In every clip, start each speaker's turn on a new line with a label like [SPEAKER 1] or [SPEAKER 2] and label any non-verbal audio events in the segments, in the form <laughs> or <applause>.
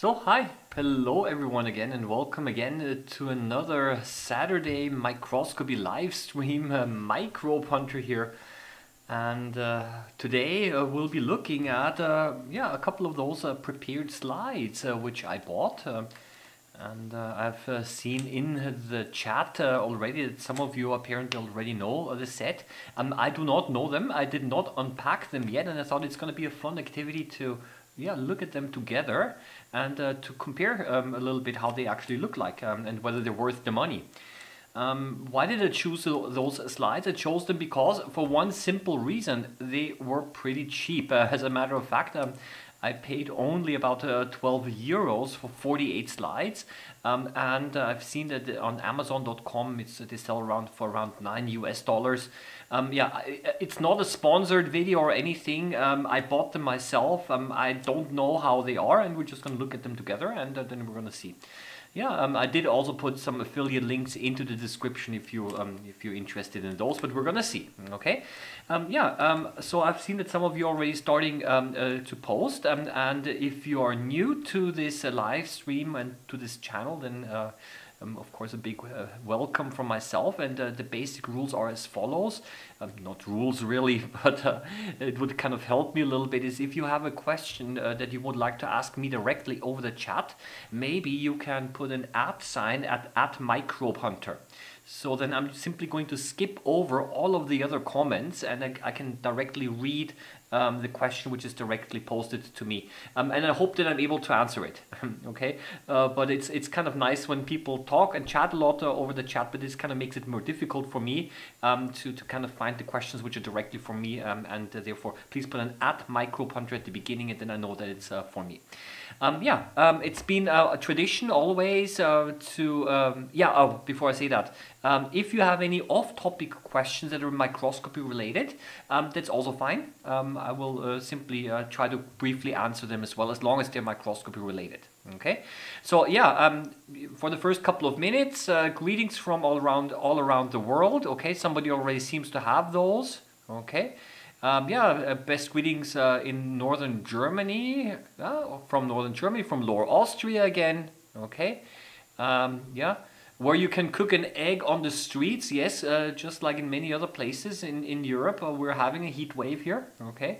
[SPEAKER 1] So hi, hello everyone again and welcome again uh, to another Saturday microscopy live stream, uh, Microbe Hunter here. And uh, today uh, we'll be looking at uh, yeah a couple of those uh, prepared slides uh, which I bought. And I've seen in the chat already that some of you apparently already know the set. Um, I do not know them. I did not unpack them yet, and I thought it's going to be a fun activity to yeah look at them together and uh, to compare um, a little bit how they actually look like um, and whether they're worth the money. Um, why did I choose those slides? I chose them because, for one simple reason, they were pretty cheap. Uh, as a matter of fact, um, I paid only about uh, 12 euros for 48 slides, um, and uh, I've seen that on Amazon.com they sell around for around nine US dollars. Um, yeah, it's not a sponsored video or anything. Um, I bought them myself. Um, I don't know how they are, and we're just gonna look at them together, and uh, then we're gonna see. Yeah, um, I did also put some affiliate links into the description if you um, if you're interested in those, but we're gonna see. Okay, um, yeah. So I've seen that some of you are already starting uh, to post, and if you are new to this uh, live stream and to this channel, then. Um, of course, a big uh, welcome from myself, and uh, the basic rules are as follows. Um, not rules really, <laughs> but uh, it would kind of help me a little bit. Is if you have a question uh, that you would like to ask me directly over the chat, maybe you can put an at sign at at microbe hunter. So then I'm simply going to skip over all of the other comments and I, I can directly read um, the question which is directly posted to me. Um, and I hope that I'm able to answer it. <laughs> okay, uh, but it's it's kind of nice when people talk and chat a lot uh, over the chat, but this kind of makes it more difficult for me um, to, to kind of find the questions which are directly for me. Um, and uh, therefore, please put an at hunter at the beginning and then I know that it's uh, for me. Um, yeah, um, it's been a, a tradition always uh, to, um, yeah, oh, before I say that, um, if you have any off-topic questions that are microscopy related, um, that's also fine. Um, I will uh, simply uh, try to briefly answer them as well, as long as they're microscopy related. Okay, so yeah, for the first couple of minutes, uh, greetings from all around, all around the world. Okay, somebody already seems to have those. Okay. Um, yeah, uh, best greetings uh, in northern Germany, uh, from northern Germany, from Lower Austria again. Okay, um, yeah, where you can cook an egg on the streets. Yes, uh, just like in many other places in in Europe, uh, we're having a heat wave here. Okay,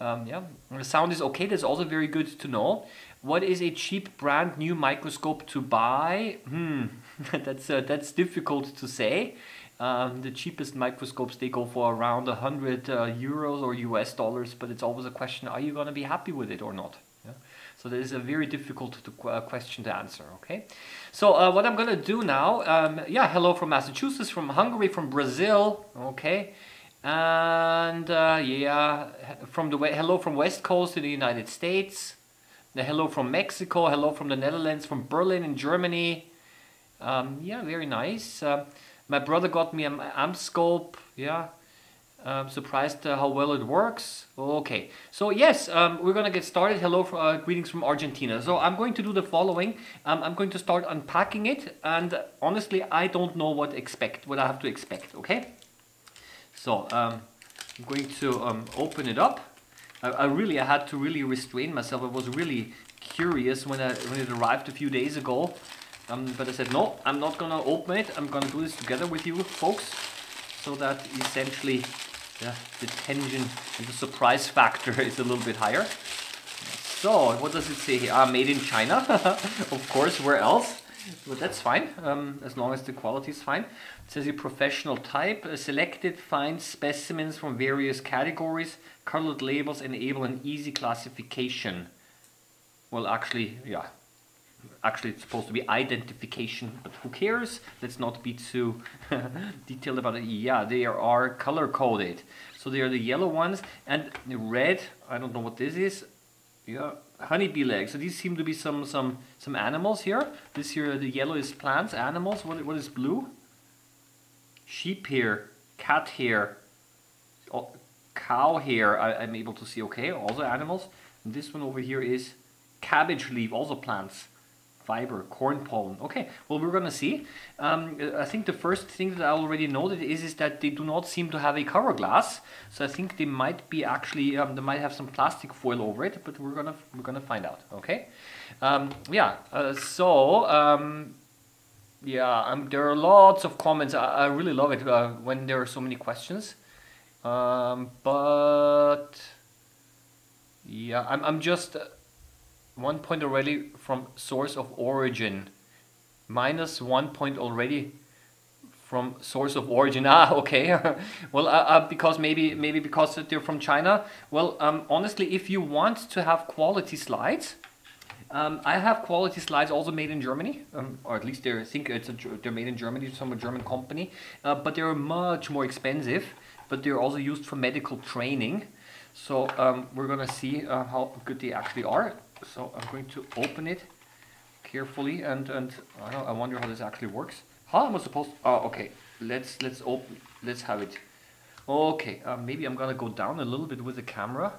[SPEAKER 1] um, yeah, the sound is okay. That's also very good to know. What is a cheap brand new microscope to buy? Hmm, <laughs> that's uh, that's difficult to say. Um, the cheapest microscopes they go for around 100 uh, euros or US dollars, but it's always a question: Are you going to be happy with it or not? Yeah? So that is a very difficult to, uh, question to answer. Okay, so uh, what I'm going to do now? Um, yeah, hello from Massachusetts, from Hungary, from Brazil. Okay, and uh, yeah, from the way hello from West Coast in the United States. Hello from Mexico. Hello from the Netherlands, from Berlin in Germany. Um, yeah, very nice. My brother got me an AmScope. Yeah. I'm surprised uh, how well it works. Okay, so yes, um, we're gonna get started. Hello, uh, greetings from Argentina. So I'm going to do the following. Um, I'm going to start unpacking it, and honestly, I don't know what expect, what I have to expect. Okay, so um, I'm going to um, open it up. I, I, really, I had to really restrain myself. I was really curious when I when it arrived a few days ago. Um, but I said, no, I'm not gonna open it. I'm gonna do this together with you folks so that essentially yeah, the tension and the surprise factor <laughs> is a little bit higher. So, what does it say here? Ah, made in China. <laughs> of course, where else? But that's fine, um, as long as the quality is fine. It says a professional type, uh, selected fine specimens from various categories, colored labels enable an easy classification. Well, actually, yeah, actually it's supposed to be identification, but who cares? Let's not be too <laughs> detailed about it. Yeah, they are color coded. So they are the yellow ones and the red, I don't know what this is. Yeah, honeybee legs. So these seem to be some some some animals here. This here, the yellow is plants, animals. What what is blue? Sheep here, cat here, oh, cow here. I, I'm able to see. Okay, also animals. And this one over here is cabbage leaf, also plants. Fiber, corn pollen. Okay, well we're gonna see. Um, I think the first thing that I already noted is, is that they do not seem to have a cover glass. So I think they might be actually, um, they might have some plastic foil over it, but we're gonna, we're gonna find out, okay? Um, yeah, uh, so, um, yeah, um, there are lots of comments. I, I really love it uh, when there are so many questions. Um, but, yeah, I'm, I'm just... Uh, one point already from source of origin. Minus one point already from source of origin. <laughs> Ah okay. <laughs> Well uh, uh, because maybe maybe because they're from China. Well um, honestly if you want to have quality slides um, I have quality slides also made in Germany, um, or at least they think it's a, they're made in Germany, some a German company, uh, but they're much more expensive, but they're also used for medical training. So um, we're gonna see uh, how good they actually are so I'm going to open it carefully and and I, I wonder how this actually works. How am I supposed to, oh okay. Let's let's open let's have it. Okay uh, maybe I'm gonna go down a little bit with the camera.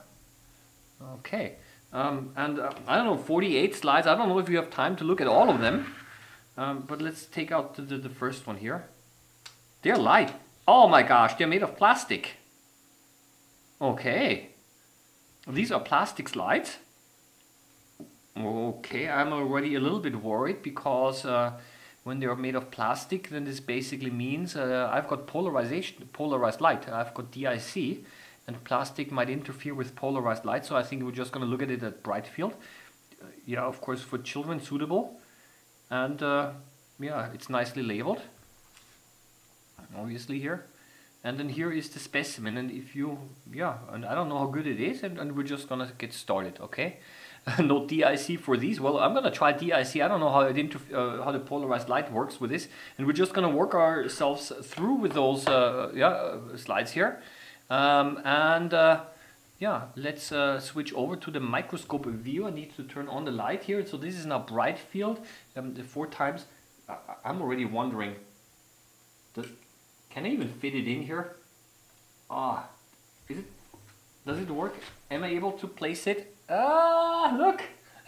[SPEAKER 1] Okay um, and uh, I don't know 48 slides. I don't know if you have time to look at all of them. Um, but let's take out the, the, the first one here. They're light. Oh my gosh they're made of plastic. Okay. These are plastic slides Okay, I'm already a little bit worried because uh, when they are made of plastic, then this basically means uh, I've got polarization, polarized light. I've got DIC, and plastic might interfere with polarized light. So I think we're just going to look at it at bright field. Uh, yeah, of course, for children suitable, and uh, yeah, it's nicely labeled. Obviously here. And then here is the specimen, and if you, yeah, and I don't know how good it is, and, and we're just gonna get started, okay? <laughs> no DIC for these. Well, I'm gonna try DIC. I don't know how it uh, how the polarized light works with this, and we're just gonna work ourselves through with those uh, yeah uh, slides here, um, and uh, yeah, let's uh, switch over to the microscope view. I need to turn on the light here. So this is now bright field. Um, the four times. I I'm already wondering. Does, can I even fit it in here? Ah, is it? Does it work? Am I able to place it Ah, look!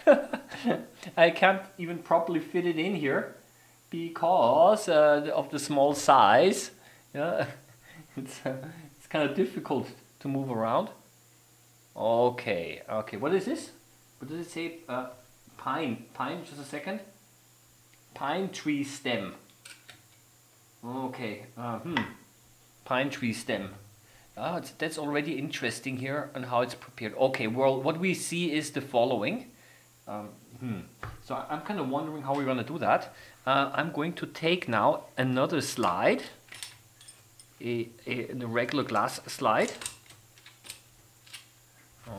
[SPEAKER 1] <laughs> I can't even properly fit it in here because uh, of the small size. Yeah, <laughs> it's, uh, it's kind of difficult to move around. Okay, okay, what is this? What does it say? Uh, pine, pine, just a second. Pine tree stem. Okay, uh, hmm. Pine tree stem. Ah, that's already interesting here and how it's prepared. Okay, well, what we see is the following. Um, hmm. So I'm kind of wondering how we're going to do that. Uh, I'm going to take now another slide, a, a, a regular glass slide.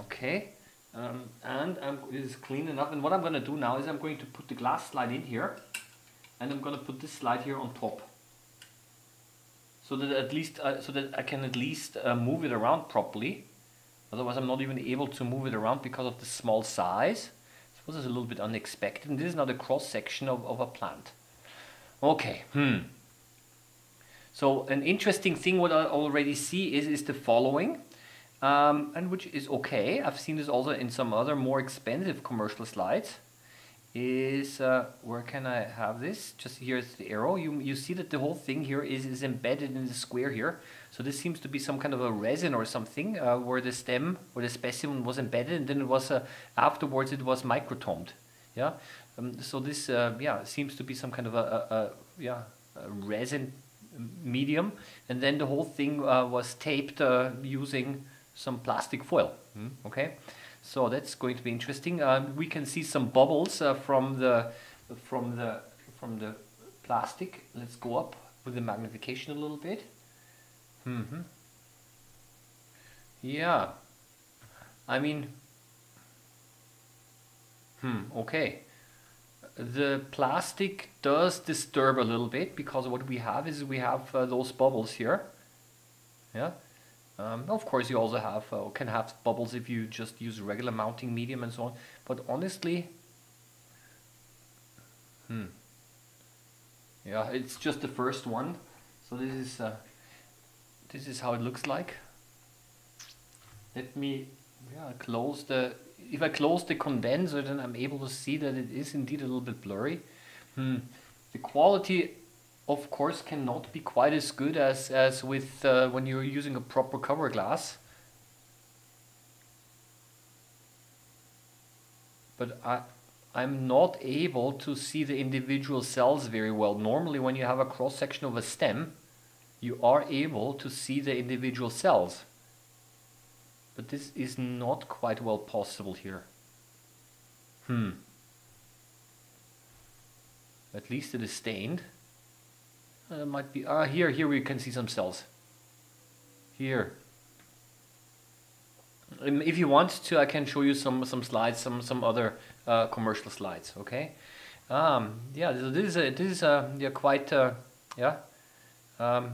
[SPEAKER 1] Okay, um, and I'm, it is clean enough. And what I'm going to do now is I'm going to put the glass slide in here, and I'm going to put this slide here on top so that at least uh, so that I can at least uh, move it around properly. Otherwise, I'm not even able to move it around because of the small size. This is a little bit unexpected. And this is now the cross section of, of a plant. Okay. Hmm. So an interesting thing what I already see is is the following. Um, and which is okay. I've seen this also in some other more expensive commercial slides is, uh, where can I have this? Just here's the arrow. You, you see that the whole thing here is, is embedded in the square here. So this seems to be some kind of a resin or something uh, where the stem or the specimen was embedded and then it was, uh, afterwards it was microtomed. Yeah. Um, so this, uh, yeah, seems to be some kind of a, a, a yeah, a resin medium. And then the whole thing uh, was taped uh, using some plastic foil. Mm, okay. So that's going to be interesting. Um, we can see some bubbles uh, from the from the from the plastic. Let's go up with the magnification a little bit. Mm hmm. Yeah. I mean. Hmm. Okay. The plastic does disturb a little bit because what we have is we have uh, those bubbles here. Yeah. Um, of course, you also have uh, can have bubbles if you just use regular mounting medium and so on. But honestly, hmm, yeah, it's just the first one. So this is uh, this is how it looks like. Let me yeah close the if I close the condenser, then I'm able to see that it is indeed a little bit blurry. Hmm. The quality, of course, cannot be quite as good as, as with uh, when you're using a proper cover glass. But I, I'm not able to see the individual cells very well. Normally when you have a cross section of a stem, you are able to see the individual cells. But this is not quite well possible here. Hmm. At least it is stained. Uh, might be, ah, here, here we can see some cells. Here. Um, if you want to, I can show you some, some slides, some, some other uh, commercial slides, okay? Um, yeah, this, this is, a, this is a, yeah, quite, uh, yeah, um,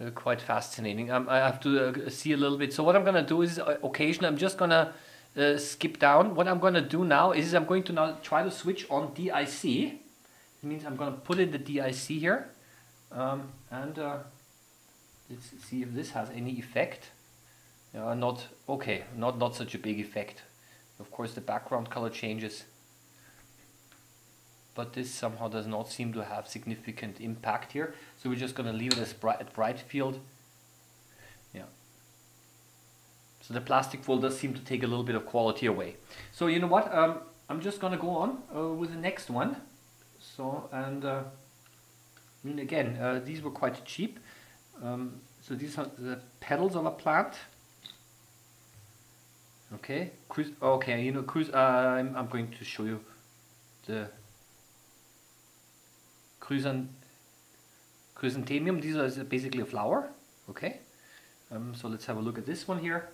[SPEAKER 1] uh, quite fascinating. Um, I have to uh, see a little bit. So what I'm gonna do is uh, occasionally I'm just gonna uh, skip down. What I'm gonna do now is I'm going to now try to switch on DIC. It means I'm gonna put in the DIC here, um, and uh, let's see if this has any effect. Not okay. Not not such a big effect. Of course, the background color changes but this somehow does not seem to have significant impact here. So we're just going to leave it as bright, at bright field. Yeah. So the plastic foil does seem to take a little bit of quality away. So you know what? Um, I'm just going to go on uh, with the next one. So and uh, I mean again, uh, these were quite cheap. Um, so these are the petals of a plant. Okay, okay, you know. Uh, I'm, I'm going to show you the chrysanthemum. These are basically a flower. Okay. Um, so let's have a look at this one here.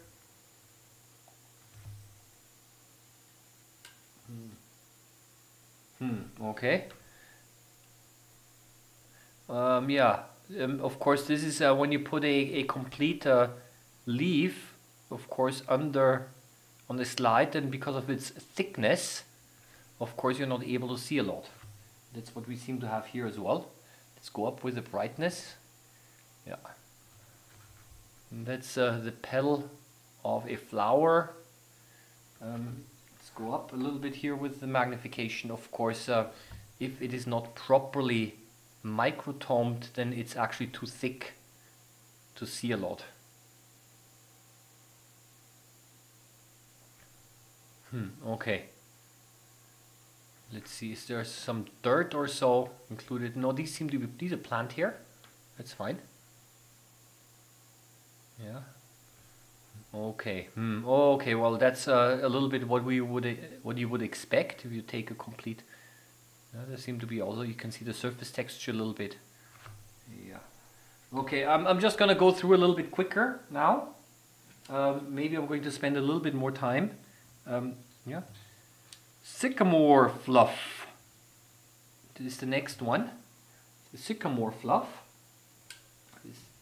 [SPEAKER 1] Hmm. hmm okay. Um, yeah. Um, of course, this is uh, when you put a, a complete uh, leaf, of course, under on the slide, and because of its thickness, of course, you're not able to see a lot. That's what we seem to have here as well. Let's go up with the brightness. Yeah. And that's uh, the petal of a flower. Um, let's go up a little bit here with the magnification. Of course, uh, if it is not properly microtomed, then it's actually too thick to see a lot. Hmm, okay. Let's see, is there some dirt or so included? No, these seem to be, these are plant here. That's fine. Yeah. Okay. Hmm. Okay. Well, that's uh, a little bit what we would what you would expect if you take a complete. Uh, there seem to be also you can see the surface texture a little bit. Yeah. Okay. I'm I'm just gonna go through a little bit quicker now. Um, maybe I'm going to spend a little bit more time. Um, yeah. Sycamore fluff. This is the next one. The sycamore fluff.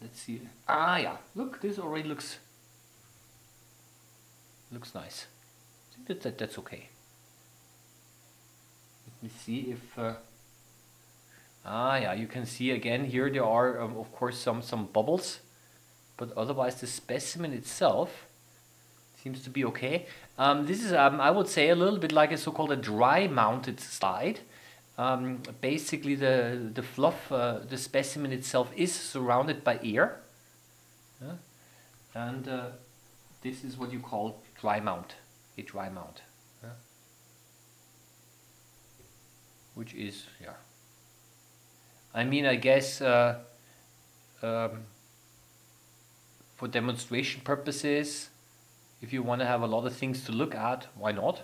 [SPEAKER 1] Let's see. Ah, yeah. Look, this already looks looks nice. That, that that's okay. Me see if. Uh, ah, yeah. You can see again here. There are, um, of course, some some bubbles, but otherwise the specimen itself seems to be okay. Um, this is, um, I would say, a little bit like a so-called a dry-mounted slide. Um, basically, the the fluff, uh, the specimen itself is surrounded by air, yeah? and uh, this is what you call dry mount, a dry mount, yeah? Which is yeah. I mean, I guess uh, um, for demonstration purposes, if you want to have a lot of things to look at, why not?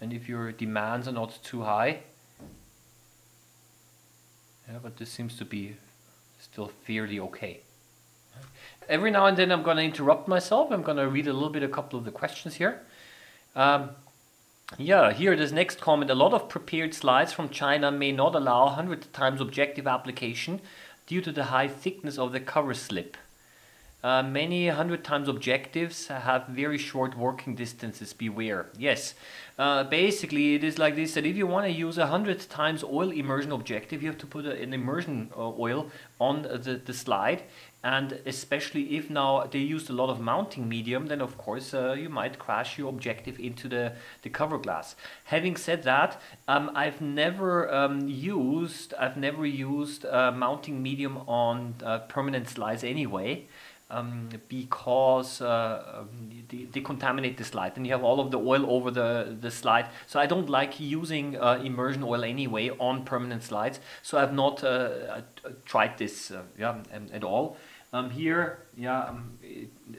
[SPEAKER 1] And if your demands are not too high. Yeah, but this seems to be still fairly okay. Every now and then I'm going to interrupt myself. I'm going to read a little bit a couple of the questions here. Um, yeah, here this next comment. A lot of prepared slides from China may not allow 100 times objective application due to the high thickness of the cover slip. Uh, many hundred times objectives have very short working distances, beware. Yes, uh, basically it is like this, that if you want to use a hundred times oil immersion objective, you have to put a, an immersion uh, oil on the, the slide. And especially if now they used a lot of mounting medium then of course uh, you might crash your objective into the, the cover glass. Having said that um, I've never um, used I've never used uh, mounting medium on uh, permanent slides anyway um, because uh, um, they, they, contaminate the slide and you have all of the oil over the, the slide. So I don't like using uh, immersion oil anyway on permanent slides. So I've not uh, tried this uh, yeah, at all. Um, here, yeah, um,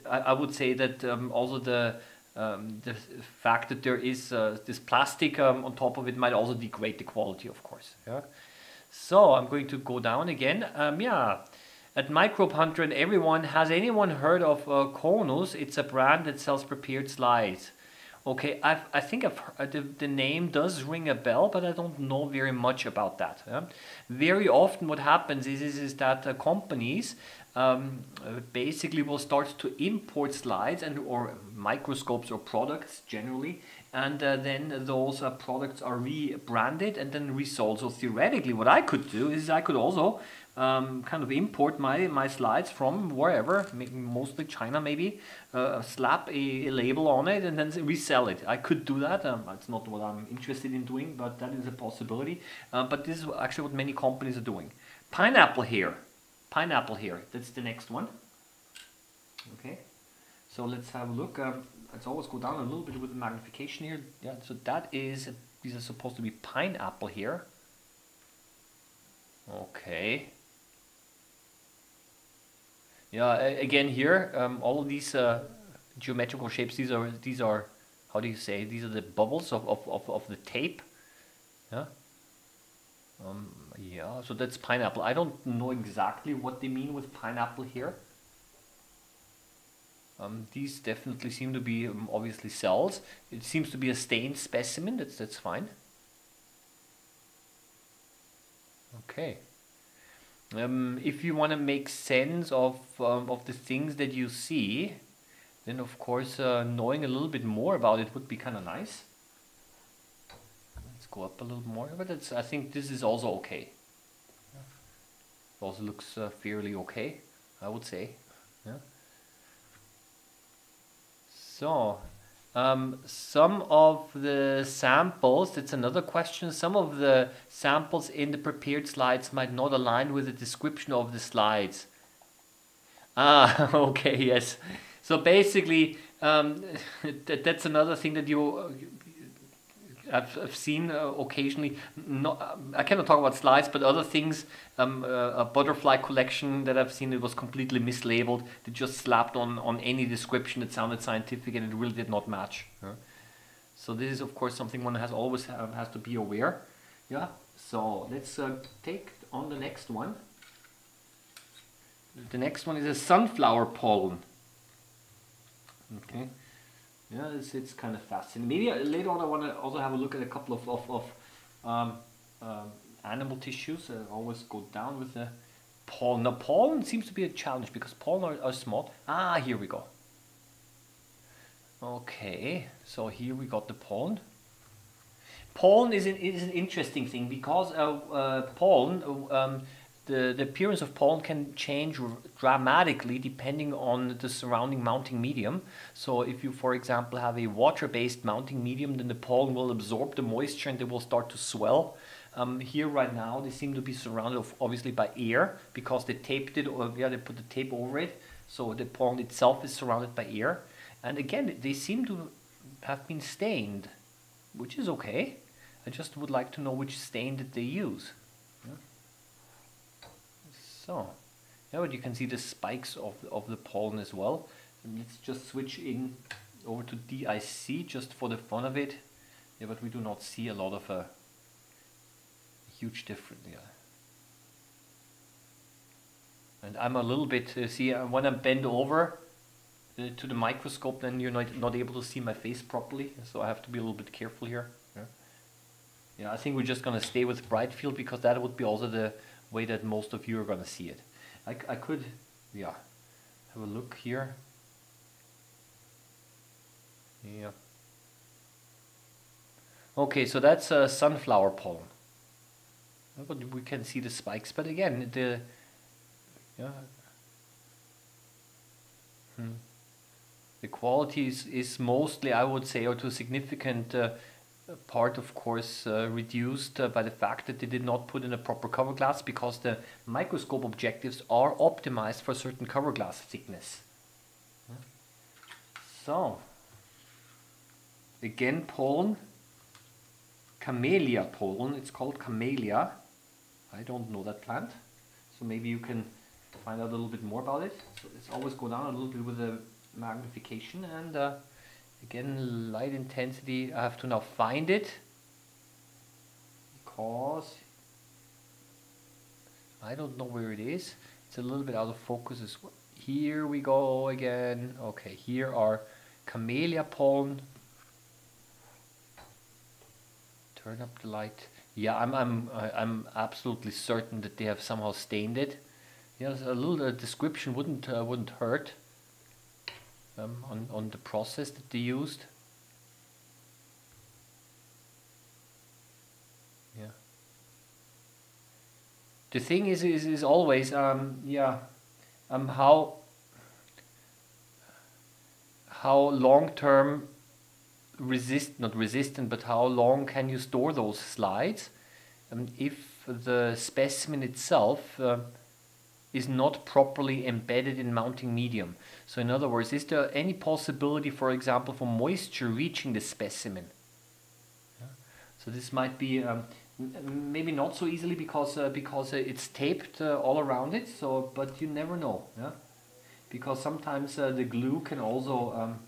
[SPEAKER 1] I, I, would say that um, also the um, the fact that there is uh, this plastic on top of it might also degrade the quality, of course. Yeah. So I'm going to go down again. yeah at Microbe Hunter and everyone, has anyone heard of uh, Konus? It's a brand that sells prepared slides. Okay, I've, I think I've heard, the, the name does ring a bell, but I don't know very much about that. Yeah? Very often what happens is, is, is that uh, companies um, uh, basically will start to import slides and or microscopes or products generally and uh, then those uh, products are rebranded and then resold. So theoretically what I could do is I could also um, kind of import my, my slides from wherever, mostly China maybe, uh, slap a, a, label on it and then resell it. I could do that. Um, that's not what I'm interested in doing, but that is a possibility. Uh, but this is actually what many companies are doing. Pineapple here. Pineapple here. That's the next one. Okay. So let's have a look. Um, let's always go down a little bit with the magnification here. Yeah. So that is, these are supposed to be pineapple here. Okay. Yeah, again here, um, all of these uh, geometrical shapes, these are, these are, how do you say, these are the bubbles of, of, of, of the tape. Yeah. Um, yeah, so that's pineapple. I don't know exactly what they mean with pineapple here. Um, these definitely seem to be um, obviously cells. It seems to be a stained specimen. That's that's fine. Okay. Um, if you want to make sense of um, of the things that you see, then of course uh, knowing a little bit more about it would be kind of nice. Go up a little more, but it's, I think this is also okay. Also looks uh, fairly okay, I would say. Yeah. So um, some of the samples, that's another question, some of the samples in the prepared slides might not align with the description of the slides. Ah, <laughs> okay, yes. So basically, um, <laughs> that, that's another thing that you I've, I've seen uh, occasionally, not, I cannot talk about slides, but other things, um, uh, a butterfly collection that I've seen, it was completely mislabeled. They just slapped on, on any description that sounded scientific and it really did not match. So this is of course something one has always have, has to be aware. Yeah. So let's uh, take on the next one. The next one is a sunflower pollen. Okay. Yeah, it's, it's kind of fascinating. Maybe uh, later on I want to also have a look at a couple of, of, of um, um, animal tissues. I always go down with the pollen. Now pollen seems to be a challenge because pollen are, are small. Ah, here we go. Okay, so here we got the pollen. Pollen is an, is an interesting thing because uh, uh, pollen um, the, the appearance of pollen can change dramatically depending on the surrounding mounting medium. So if you, for example, have a water-based mounting medium, then the pollen will absorb the moisture and they will start to swell. Um, here right now, they seem to be surrounded of, obviously by air because they taped it, or yeah, they put the tape over it. So the pollen itself is surrounded by air. And again, they seem to have been stained, which is okay. I just would like to know which stain did they use. So, yeah, but you can see the spikes of, of the pollen as well. And let's just switch in over to DIC just for the fun of it. Yeah, but we do not see a lot of a huge difference. Yeah. And I'm a little bit, uh, see, uh, when I bend over uh, to the microscope, then you're not, not able to see my face properly. So I have to be a little bit careful here. Yeah, yeah I think we're just going to stay with bright field because that would be also the way that most of you are to see it. I, I could, yeah, have a look here. Yeah. Okay, so that's a sunflower pollen. But we can see the spikes, but again, the yeah, The quality is, is mostly, I would say, or to a significant uh, part, of course, uh, reduced uh, by the fact that they did not put in a proper cover glass because the microscope objectives are optimized for certain cover glass thickness. So, again, pollen, camellia pollen, it's called camellia. I don't know that plant, so maybe you can find out a little bit more about it. So let's always go down a little bit with the magnification and uh, again light intensity I have to now find it. Because I don't know where it is. It's a little bit out of focus as well. Here we go again. Okay here are camellia pollen turn up the light. Yeah I'm I'm I'm absolutely certain that they have somehow stained it. Yes a little description wouldn't uh, wouldn't hurt um, on, on the process that they used. Yeah. The thing is, is, is always, um, yeah, um, how, how long-term resist, not resistant, but how long can you store those slides? Um, if the specimen itself uh, is not properly embedded in mounting medium. So in other words, is there any possibility, for example, for moisture reaching the specimen? Yeah. So this might be um, maybe not so easily because uh, because uh, it's taped uh, all around it. So, but you never know, yeah. Because sometimes uh, the glue can also um,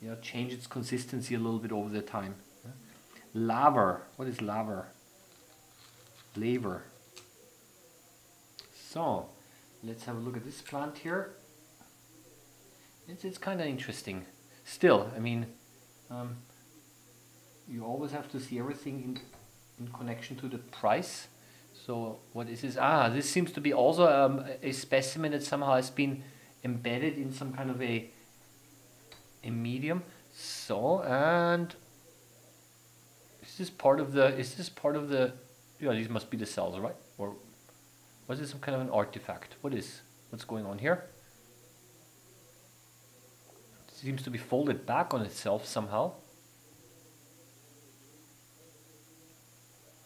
[SPEAKER 1] yeah change its consistency a little bit over the time. Yeah? Laver. What is laver? Laver. So let's have a look at this plant here. It's, it's kind of interesting. Still, I mean, um, you always have to see everything in, in connection to the price. So what is this? Ah, this seems to be also um, a specimen that somehow has been embedded in some kind of a, a medium. So, and is this part of the, is this part of the, yeah, these must be the cells, right? Was it some kind of an artifact? What is, what's going on here? It seems to be folded back on itself somehow.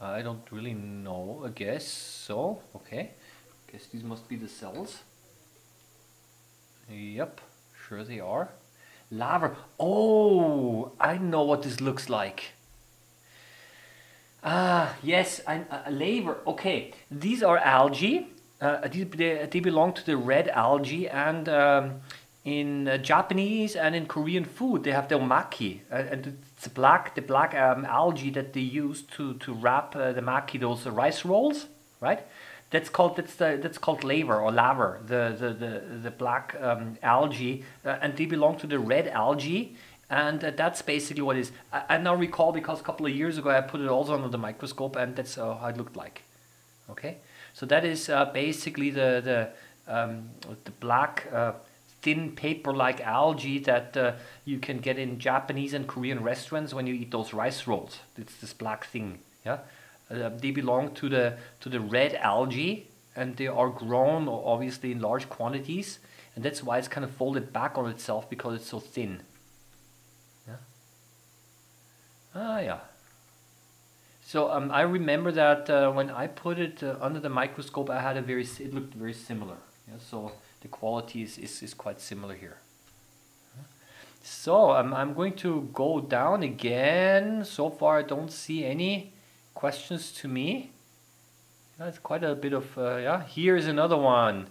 [SPEAKER 1] I don't really know, I guess so. Okay, guess these must be the cells. Yep, sure they are. Laver. Oh, I know what this looks like. Ah, yes, a laver. Okay, these are algae. Uh, they, they, belong to the red algae, and um, in uh, Japanese and in Korean food, they have the maki, uh, and it's the black, the black um, algae that they use to to wrap uh, the maki, those rice rolls, right? That's called that's the that's called laver or laver, the the the, the black um, algae, uh, and they belong to the red algae and uh, that's basically what is. I, I, now recall because a couple of years ago I put it also under the microscope and that's uh, how it looked like. Okay, so that is uh, basically the the um, the black uh, thin paper-like algae that uh, you can get in Japanese and Korean restaurants when you eat those rice rolls. It's this black thing. Yeah, uh, they belong to the to the red algae and they are grown obviously in large quantities and that's why it's kind of folded back on itself because it's so thin. Ah, yeah. So um, I remember that uh, when I put it uh, under the microscope, I had a very, it looked very similar. Yeah, so the quality is, is, is quite similar here. So um, I'm going to go down again. So far I don't see any questions to me. That's quite a bit of, uh, yeah. Here's another one.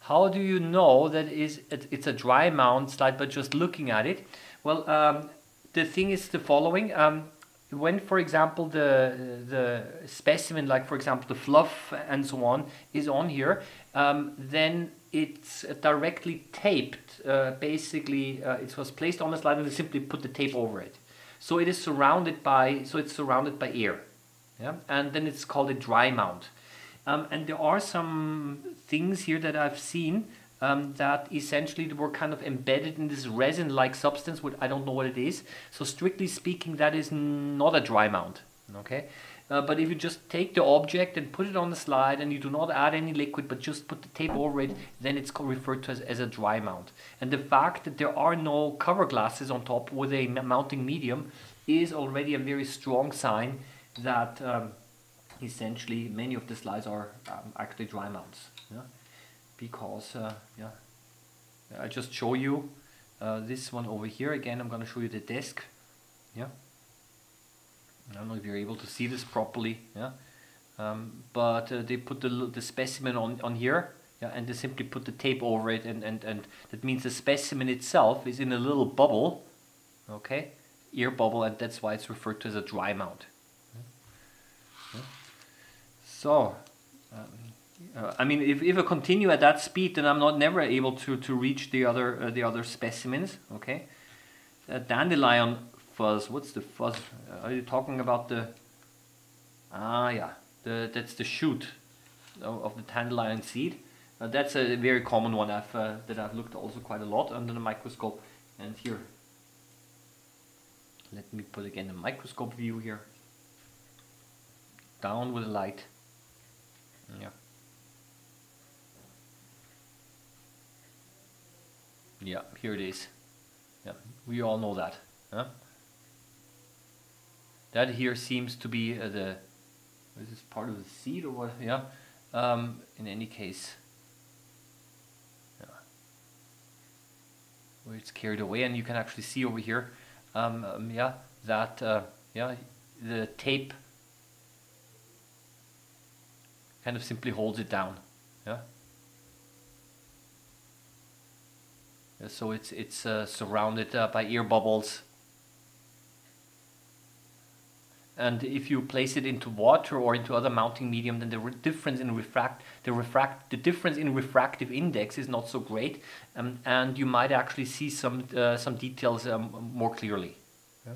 [SPEAKER 1] How do you know that is it, it's a dry mount slide but just looking at it? Well, um, the thing is the following. Um, when, for example, the the specimen, like for example the fluff and so on, is on here, um, then it's directly taped. Uh, basically, uh, it was placed on the slide and they simply put the tape over it. So it is surrounded by so it's surrounded by air, yeah, and then it's called a dry mount. Um, and there are some things here that I've seen um, that essentially were kind of embedded in this resin-like substance, which I don't know what it is. So strictly speaking, that is not a dry mount. Okay, Uh, but if you just take the object and put it on the slide and you do not add any liquid but just put the tape over it, then it's referred to as, as a dry mount. And the fact that there are no cover glasses on top with a mounting medium is already a very strong sign that um, essentially many of the slides are um, actually dry mounts. Because, uh, yeah, I just show you uh, this one over here. Again, I'm going to show you the desk. Yeah. I don't know if you're able to see this properly, yeah. Um, but uh, they put the, the specimen on, on here, yeah, and they simply put the tape over it, and, and, and that means the specimen itself is in a little bubble, okay, ear bubble, and that's why it's referred to as a dry mount. Yeah. So, uh, I mean, if, if I continue at that speed, then I'm not never able to, to reach the other uh, the other specimens. Okay, uh, dandelion fuzz. What's the fuzz? Are you talking about the? Ah, yeah. The that's the shoot of, of the dandelion seed. Uh, that's a very common one I've uh, that I've looked also quite a lot under the microscope. And here, let me put again the microscope view here. Down with the light. Yeah. Yeah, here it is. Yeah, we all know that. Huh? That here seems to be uh, the, is this part of the seed or what? Yeah. Um, in any case, yeah. where it's carried away, and you can actually see over here, um, um, yeah, that uh, yeah, the tape kind of simply holds it down. Yeah. yeah so it's it's uh, surrounded uh, by ear bubbles. And if you place it into water or into other mounting medium then the difference in refract the refract the difference in refractive index is not so great um, and you might actually see some uh, some details um, more clearly. Yeah.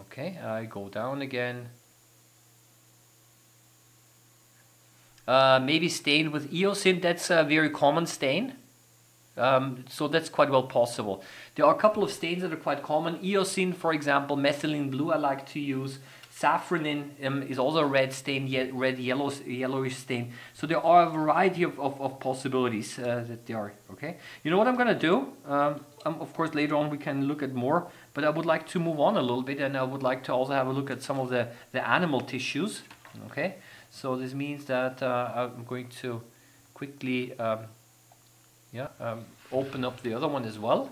[SPEAKER 1] okay I go down again uh, maybe stained with eosin that's a very common stain um, so that's quite well possible. There are a couple of stains that are quite common. Eosin, for example, methylene blue I like to use. Safranin um, is also a red stain, ye red yellow, yellowish stain. So there are a variety of, of, of possibilities uh, that there are. Okay. You know what I'm going to do? Um, um, of course, later on we can look at more, but I would like to move on a little bit, and I would like to also have a look at some of the the animal tissues. Okay. So this means that uh, I'm going to quickly um, yeah, um, open up the other one as well.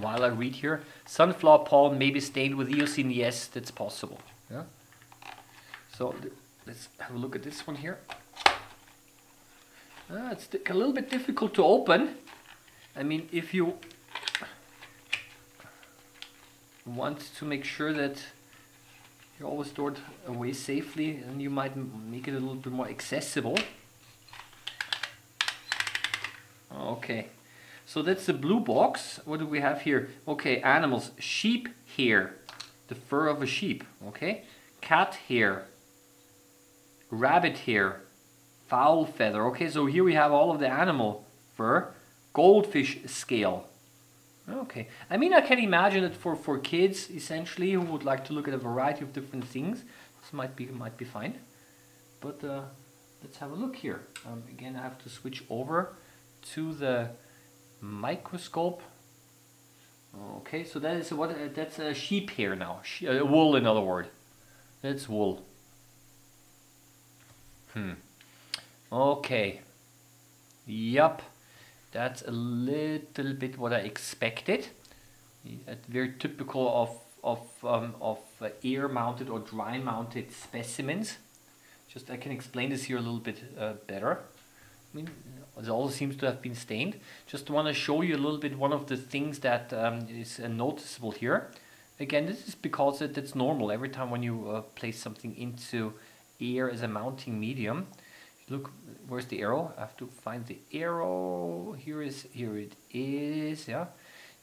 [SPEAKER 1] While I read here, sunflower pollen may be stained with eosin. Yes, that's possible. Yeah. So let's have a look at this one here. Ah, it's a little bit difficult to open. I mean, if you want to make sure that you always store it away safely, and you might make it a little bit more accessible. Okay, so that's the blue box. What do we have here? Okay, animals. Sheep hair, the fur of a sheep. Okay, cat hair, rabbit hair, fowl feather. Okay, so here we have all of the animal fur. Goldfish scale. Okay, I mean I can imagine that for for kids essentially who would like to look at a variety of different things. This might be might be fine, but uh, let's have a look here. Um, again, I have to switch over to the microscope. Okay, so that is what uh, that's a sheep hair now. She, uh, wool, in other words. That's wool. Hmm. Okay. Yup. That's a little bit what I expected. Very typical of of um, of uh, air mounted or dry mounted specimens. Just I can explain this here a little bit uh, better. I mean, it all seems to have been stained. Just want to show you a little bit one of the things that um, is uh, noticeable here. Again, this is because it, it's normal. Every time when you uh, place something into air as a mounting medium, look, where's the arrow? I have to find the arrow. Here is, here it is. Yeah.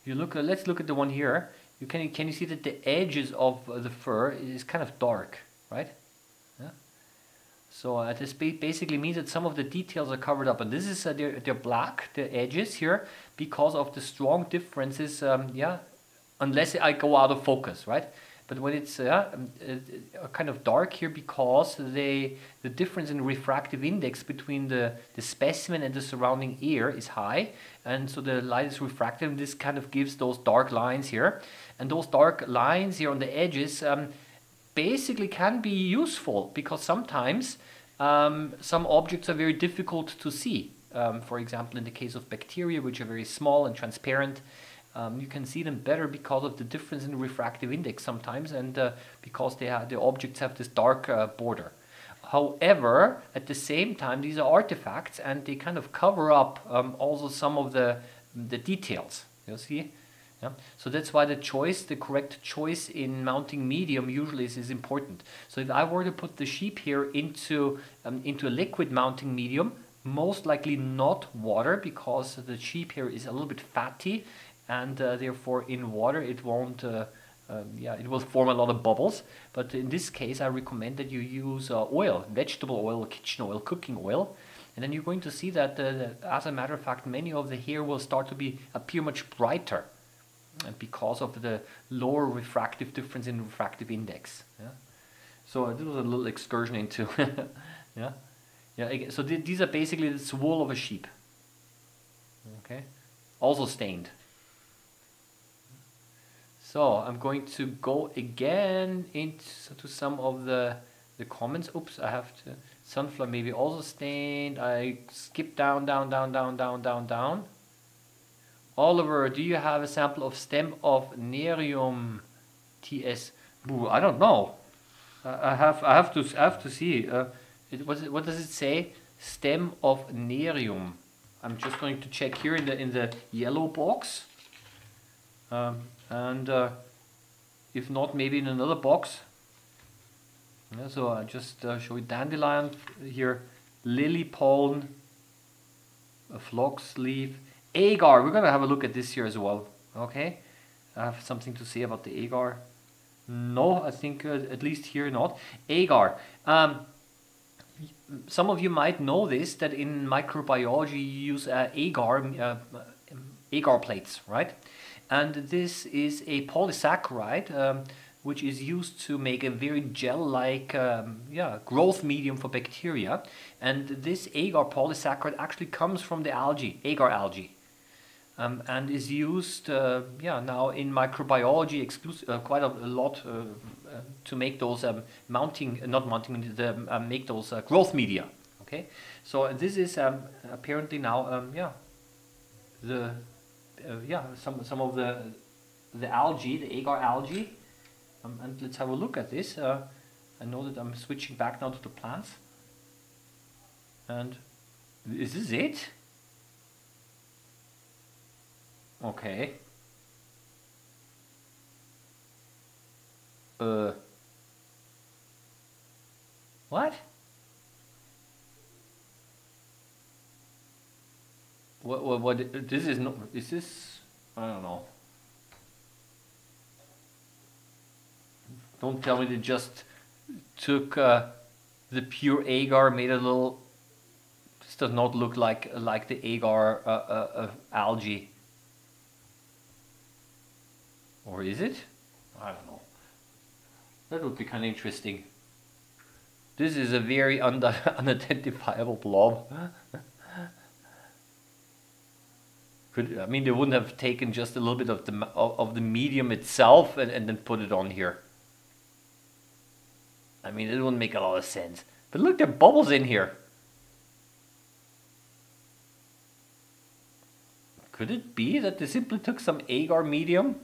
[SPEAKER 1] You look. Uh, let's look at the one here. You can can you see that the edges of the fur is kind of dark, right? Yeah. So uh, this basically means that some of the details are covered up and this is uh, they're, they're black the edges here because of the strong differences um, yeah unless I go out of focus, right? But when it's uh, um, uh, uh, kind of dark here because they, the difference in refractive index between the, the specimen and the surrounding air is high. And so the light is refractive. And this kind of gives those dark lines here. And those dark lines here on the edges um, basically can be useful because sometimes um, some objects are very difficult to see. Um, for example, in the case of bacteria, which are very small and transparent, um, you can see them better because of the difference in the refractive index sometimes and uh, because they have, the objects have this dark uh, border. However, at the same time, these are artifacts and they kind of cover up um, also some of the, the details. You see? Yeah? So that's why the choice, the correct choice in mounting medium usually is, is important. So if I were to put the sheep here into, um, into a liquid mounting medium, most likely not water because the sheep here is a little bit fatty and uh, therefore in water it won't uh, um, yeah it will form a lot of bubbles. But in this case I recommend that you use uh, oil vegetable oil kitchen oil cooking oil. And then you're going to see that uh, as a matter of fact many of the hair will start to be appear much brighter because of the lower refractive difference in refractive index yeah. So this was a little excursion into <laughs> yeah. Yeah so th these are basically the wool of a sheep. Okay? Also stained so I'm going to go again into some of the the comments. Oops, I have to sunflower maybe also stained. I skip down, down, down, down, down, down, down. Oliver, do you have a sample of stem of Nerium TS? Boo, I don't know. I have I have to I have to see. Uh, it, what, what does it say? Stem of Nerium. I'm just going to check here in the in the yellow box. Um, and uh, if not maybe in another box. Yeah, so I just uh, show you dandelion here lily pollen a phlox leaf agar. We're gonna have a look at this here as well okay? I have something to say about the agar. No I think uh, at least here not. Agar. Um, some of you might know this that in microbiology you use uh, agar uh, agar plates right and this is a polysaccharide um, which is used to make a very gel-like um, yeah, growth medium for bacteria. And this agar polysaccharide actually comes from the algae, agar algae. Um, and is used uh, yeah, now in microbiology uh, quite a, a lot uh, uh to make those um, mounting, not mounting, the, um, make those uh, growth media. Okay, so this is um, apparently now um, yeah the uh, yeah, some some of the the algae, the agar algae, um, and let's have a look at this. Uh, I know that I'm switching back now to the plants, and is this it? Okay. Uh. What? What, what, what, this is no, This is this, I don't know. Don't tell me they just took uh, the pure agar, made a little, this does not look like, like the agar uh, uh, algae. Or is it? I don't know. That would be kind of interesting. This is a very <laughs> unidentifiable blob. Could I mean they wouldn't have taken just a little bit of the of the medium itself and, and then put it on here. I mean it wouldn't make a lot of sense. But look, there are bubbles in here. Could it be that they simply took some agar medium,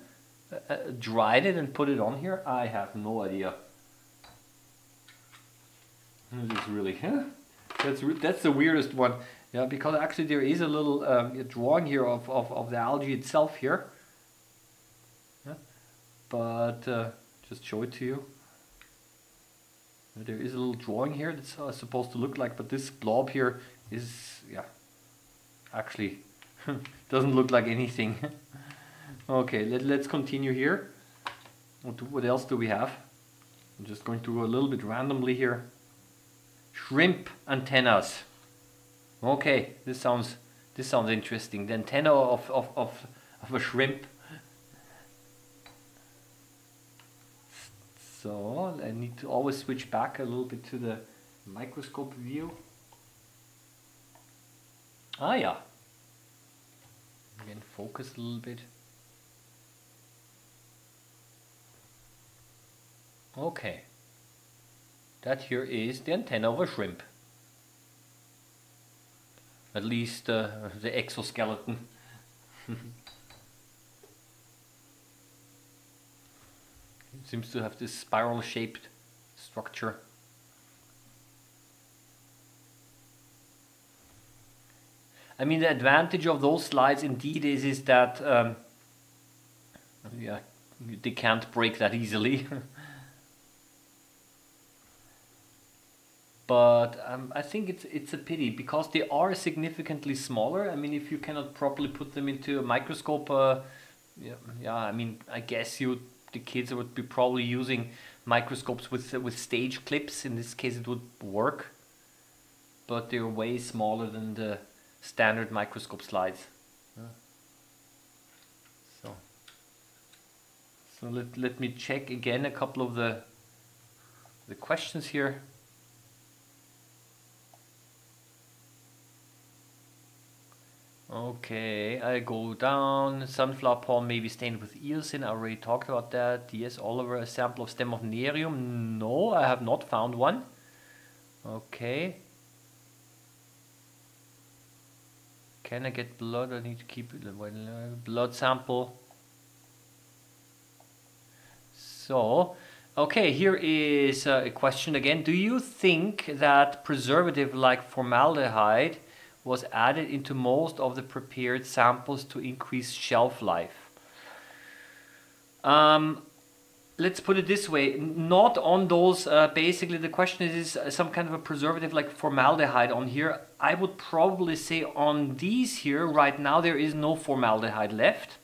[SPEAKER 1] uh, uh dried it and put it on here? I have no idea. This is really, huh? That's, that's the weirdest one. Yeah, because actually there is a little um, a drawing here of, of, of the algae itself here. Yeah. But uh, just show it to you. There is a little drawing here that's uh, supposed to look like, but this blob here is, yeah, actually <laughs> doesn't look like anything. <laughs> okay, let, let's continue here. What, what else do we have? I'm just going to go a little bit randomly here. Shrimp antennas. Okay, this sounds this sounds interesting. The antenna of, of, of, of a shrimp. So I need to always switch back a little bit to the microscope view. Ah yeah. Again, focus a little bit. Okay. That here is the antenna of a shrimp. At least uh, the exoskeleton. <laughs> it seems to have this spiral shaped structure. I mean the advantage of those slides indeed is is that um, yeah they can't break that easily <laughs> but um, I think it's it's a pity because they are significantly smaller. I mean, if you cannot properly put them into a microscope, uh, yeah, yeah, I mean, I guess you the kids would be probably using microscopes with with stage clips. In this case, it would work, but they're way smaller than the standard microscope slides. So, so let let me check again a couple of the the questions here. Okay, I go down. Sunflower palm may be stained with eosin. I already talked about that. Yes, Oliver, a sample of stem of Nerium. No, I have not found one. Okay. Can I get blood? I need to keep. Blood sample. So, okay, here is uh, a question again. Do you think that preservative like formaldehyde was added into most of the prepared samples to increase shelf life. Um, let's put it this way, not on those, uh, basically the question is, is some kind of a preservative like formaldehyde on here. I would probably say on these here, right now there is no formaldehyde left.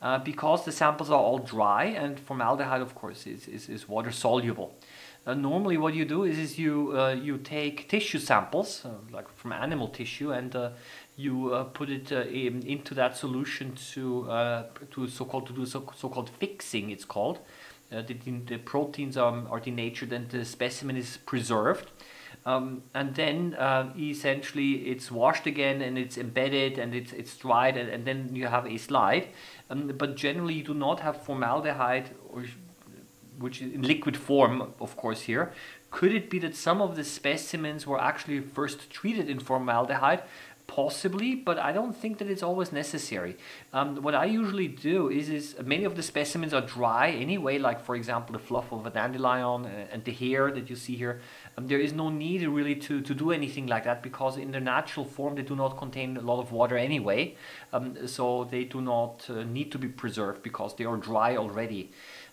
[SPEAKER 1] Uh, because the samples are all dry and formaldehyde of course is, is, is water soluble. Uh, normally what you do is, is you uh, you take tissue samples uh, like from animal tissue and uh, you uh, put it uh, in, into that solution to to so-called to do so, so-called fixing it's called. The, the proteins are, are denatured and the specimen is preserved. Um, and then essentially it's washed again and it's embedded and it's, it's dried and, and then you have a slide. Um, but generally you do not have formaldehyde or which is in liquid form, of course, here. Could it be that some of the specimens were actually first treated in formaldehyde? Possibly, but I don't think that it's always necessary. Um, what I usually do is, is many of the specimens are dry anyway, like for example the fluff of a dandelion uh, and the hair that you see here. Um, there is no need really to, to do anything like that because in their natural form they do not contain a lot of water anyway. Um, so they do not uh, need to be preserved because they are dry already.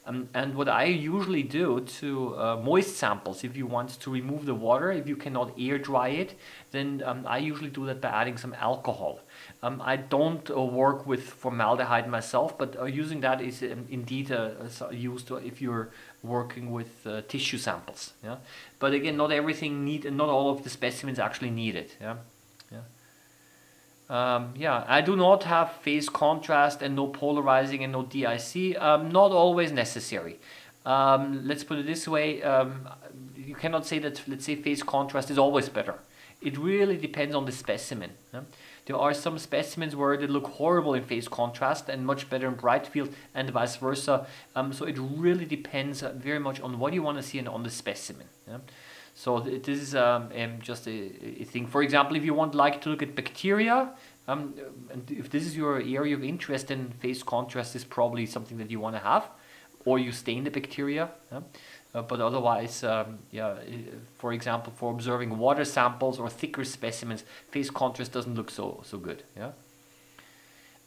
[SPEAKER 1] Um, and what I usually do to uh, moist samples, if you want to remove the water, if you cannot air dry it, then um, I usually do that by adding some alcohol. Um, I don't uh, work with formaldehyde myself, but uh, using that is um, indeed uh, used if you're working with uh, tissue samples. Yeah, but again, not everything need, not all of the specimens actually need it. Yeah. Um, yeah, I do not have phase contrast and no polarizing and no DIC. Um, not always necessary. Um, let's put it this way. Um, you cannot say that, let's say, phase contrast is always better. It really depends on the specimen. Yeah? There are some specimens where they look horrible in phase contrast and much better in bright field and vice versa. Um, so it really depends very much on what you want to see and on the specimen. Yeah? So this is um, um, just a, a, thing. For example, if you want like to look at bacteria, um, and if this is your area of interest, then phase contrast is probably something that you want to have, or you stain the bacteria. Yeah? Uh, but otherwise, um, yeah, for example, for observing water samples or thicker specimens, phase contrast doesn't look so so good. Yeah.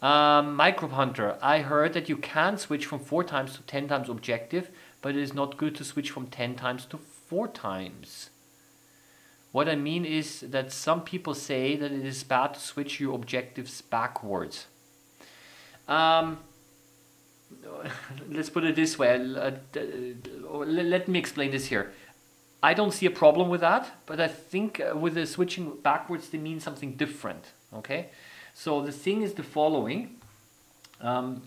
[SPEAKER 1] Um, Microbe Hunter, I heard that you can switch from four times to ten times objective, but it is not good to switch from ten times to four times. What I mean is that some people say that it is bad to switch your objectives backwards. Um, let's put it this way. Uh, let me explain this here. I don't see a problem with that, but I think uh, with the switching backwards, they mean something different. Okay, so the thing is the following. um,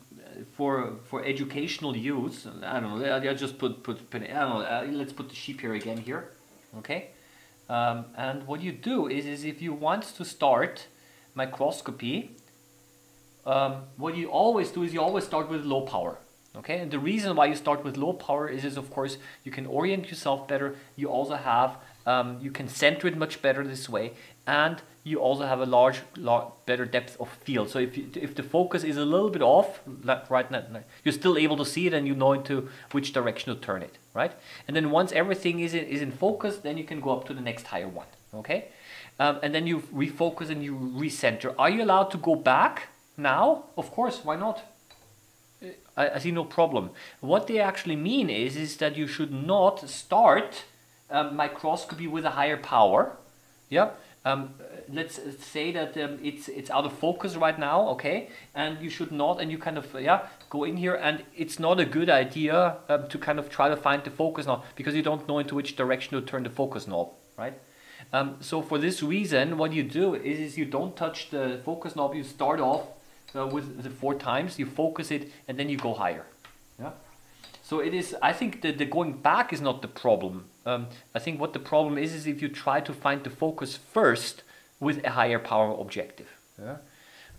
[SPEAKER 1] for for educational use. I don't know. I, just put put, put I don't know. Uh, let's put the sheep here again here, okay. Um, and what you do is is if you want to start microscopy, um, what you always do is you always start with low power. Okay, and the reason why you start with low power is, is of course you can orient yourself better. You also have um, you can center it much better this way, and you also have a large, large better depth of field. So if you, if the focus is a little bit off, right now, you're still able to see it and you know into which direction to turn it, right? And then once everything is in, is in focus, then you can go up to the next higher one, okay? Um, and then you refocus and you recenter. Are you allowed to go back now? Of course, why not? I, I see no problem. What they actually mean is, is that you should not start um, microscopy with a higher power. Yeah. Um, let's say that um, it's it's out of focus right now, okay, and you should not, and you kind of yeah go in here, and it's not a good idea um, to kind of try to find the focus knob because you don't know into which direction to turn the focus knob, right? Um, so for this reason, what you do is, is you don't touch the focus knob. You start off uh, with the four times, you focus it, and then you go higher. Yeah. So it is. I think that the going back is not the problem. Um, I think what the problem is is if you try to find the focus first with a higher power objective. Yeah.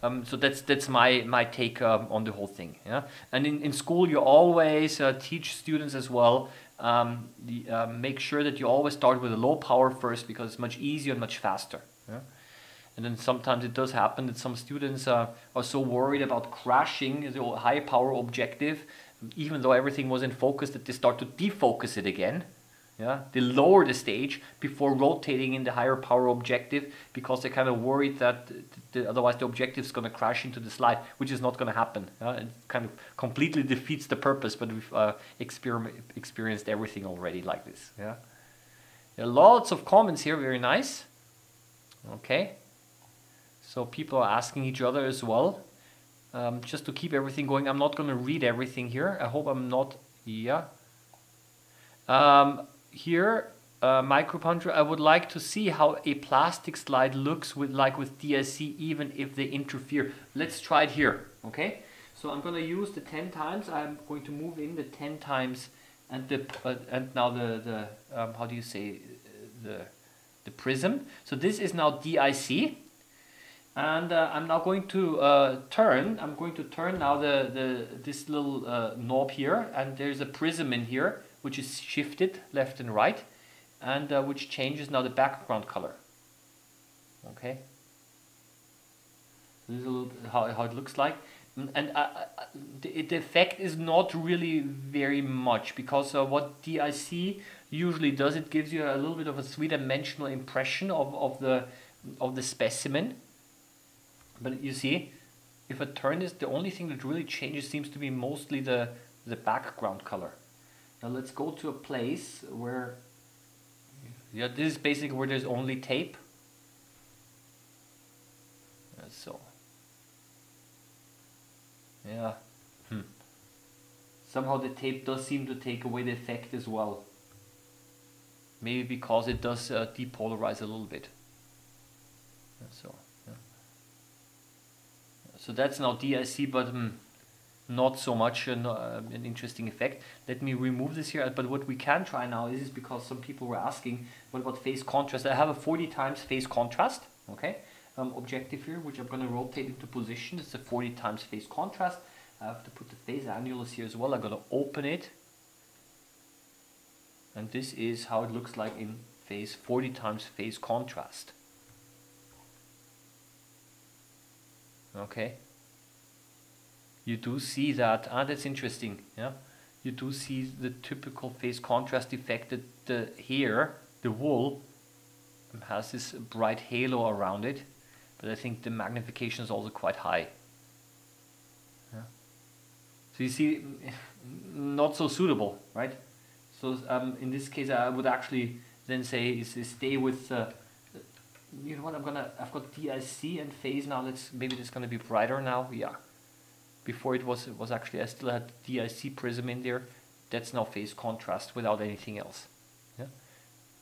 [SPEAKER 1] Um, so that's that's my my take um, on the whole thing. Yeah. And in, in school you always uh, teach students as well. Um, the, uh, make sure that you always start with a low power first because it's much easier and much faster. Yeah. And then sometimes it does happen that some students uh, are so worried about crashing the high power objective, even though everything was in focus, that they start to defocus it again. Yeah, they lower the stage before rotating in the higher power objective because they're kind of worried that the, otherwise the objective is going to crash into the slide, which is not going to happen. Yeah? It kind of completely defeats the purpose, but we've uh, experienced everything already like this. Yeah, there are lots of comments here, very nice. Okay. So people are asking each other as well. Um, just to keep everything going, I'm not going to read everything here. I hope I'm not, yeah. Um, here, uh, Microbe Hunter, I would like to see how a plastic slide looks with like with DIC even if they interfere. Let's try it here, okay? So I'm going to use the 10 times. I'm going to move in the 10 times and the uh, and now the, the um, how do you say, the, the prism. So this is now DIC and uh, I'm now going to uh, turn I'm going to turn now the, the this little uh, knob here and there's a prism in here which is shifted left and right and uh, which changes now the background color. Okay? This is little how, how it looks like. Mm, and uh, uh, the, the, effect is not really very much because what DIC usually does it gives you a little bit of a three-dimensional impression of, of the of the specimen. But you see, if I turn this, the only thing that really changes seems to be mostly the, the background color. Now let's go to a place where, yeah, this is basically where there's only tape. so, yeah, hmm. Somehow the tape does seem to take away the effect as well. Maybe because it does uh, depolarize a little bit. so. So that's now DIC, but um, not so much uh, an interesting effect. Let me remove this here. But what we can try now is because some people were asking, what about phase contrast? I have a 40 times phase contrast, okay, um, objective here, which I'm going to rotate into position. It's a 40 times phase contrast. I have to put the phase annulus here as well. I'm going to open it. And this is how it looks like in phase 40 times phase contrast. okay you do see that ah that's interesting yeah you do see the typical phase contrast effect that the hair the wool has this bright halo around it but I think the magnification is also quite high yeah. so you see <laughs> not so suitable right so um, in this case I would actually then say is, is stay with uh, you know what, I'm gonna, I've got DIC and phase now, let's, maybe it's gonna be brighter now, yeah. Before it was, it was actually, I still had DIC prism in there, that's now phase contrast without anything else. Yeah.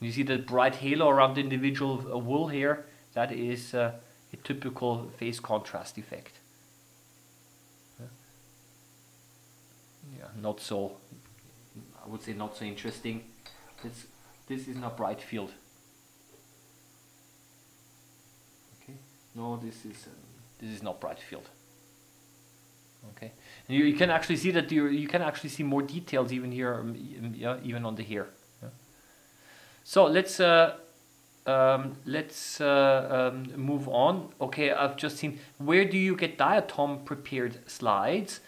[SPEAKER 1] You see the bright halo around the individual uh, wool here, that is uh, a typical phase contrast effect. Yeah. yeah, not so, I would say not so interesting. This, this is not bright field. Okay, no, this is, um, this is not bright field. Okay, and you, you can actually see that you you can actually see more details even here, um, yeah, even on the here. Yeah. So let's uh, um, let's uh, um, move on. Okay, I've just seen where do you get diatom prepared slides?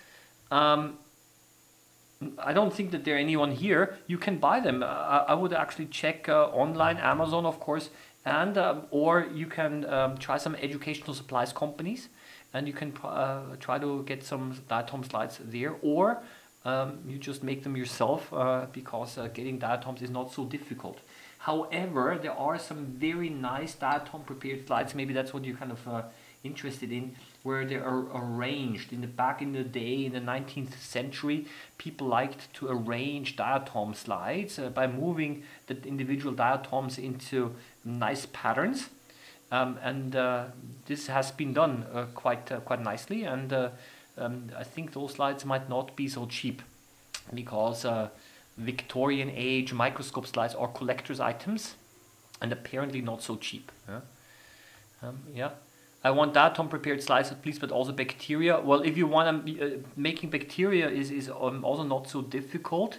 [SPEAKER 1] Um, I don't think that there are anyone here. You can buy them. Uh, I would actually check uh, online, Amazon, of course, and um, or you can um, try some educational supplies companies, and you can uh, try to get some diatom slides there, or um, you just make them yourself uh, because uh, getting diatoms is not so difficult. However, there are some very nice diatom prepared slides. Maybe that's what you're kind of uh, interested in, where they are arranged. In the back in the day, in the 19th century, people liked to arrange diatom slides uh, by moving the individual diatoms into nice patterns. Um, and uh, this has been done uh, quite uh, quite nicely, and uh, um, I think those slides might not be so cheap because uh, Victorian age microscope slides are collector's items and apparently not so cheap. Yeah. Um, yeah. I want diatom prepared slides please, but also bacteria. Well, if you want to, uh, making bacteria is, is um, also not so difficult.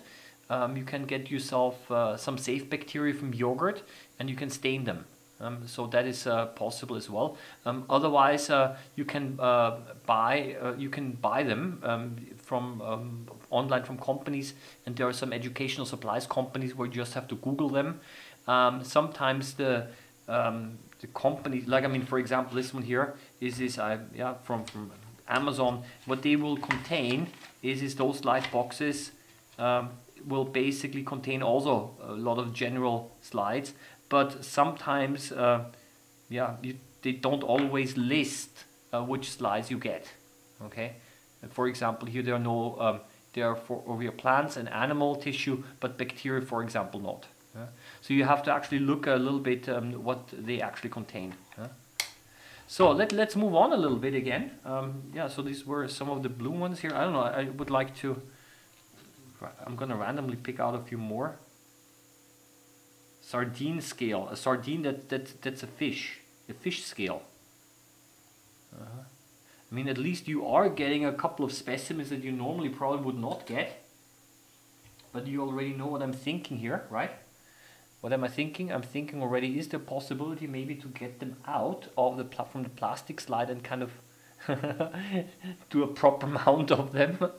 [SPEAKER 1] Um, you can get yourself uh, some safe bacteria from yogurt and you can stain them. Um, so that is uh, possible as well. Um, otherwise, uh, you can uh, buy uh, you can buy them um, from um, online from companies, and there are some educational supplies companies where you just have to Google them. Um, sometimes the um, the company, like I mean, for example, this one here is this uh, yeah from from Amazon. What they will contain is is those light boxes will basically contain also a lot of general slides but sometimes, uh, yeah, you, they don't always list uh, which slides you get. Okay, and for example, here there are no, um, there are for over your plants and animal tissue, but bacteria, for example, not. Yeah? So you have to actually look a little bit um, what they actually contain. Yeah? So let, let's move on a little bit again. Um, yeah, so these were some of the blue ones here. I don't know, I would like to, I'm to randomly pick out a few more sardine scale. A sardine that, that that's a fish, a fish scale. Uh -huh. I mean, at least you are getting a couple of specimens that you normally probably would not get. But you already know what I'm thinking here, right? What am I thinking? I'm thinking already, is there possibility maybe to get them out of the from the plastic slide and kind of <laughs> do a proper mount of them? <laughs>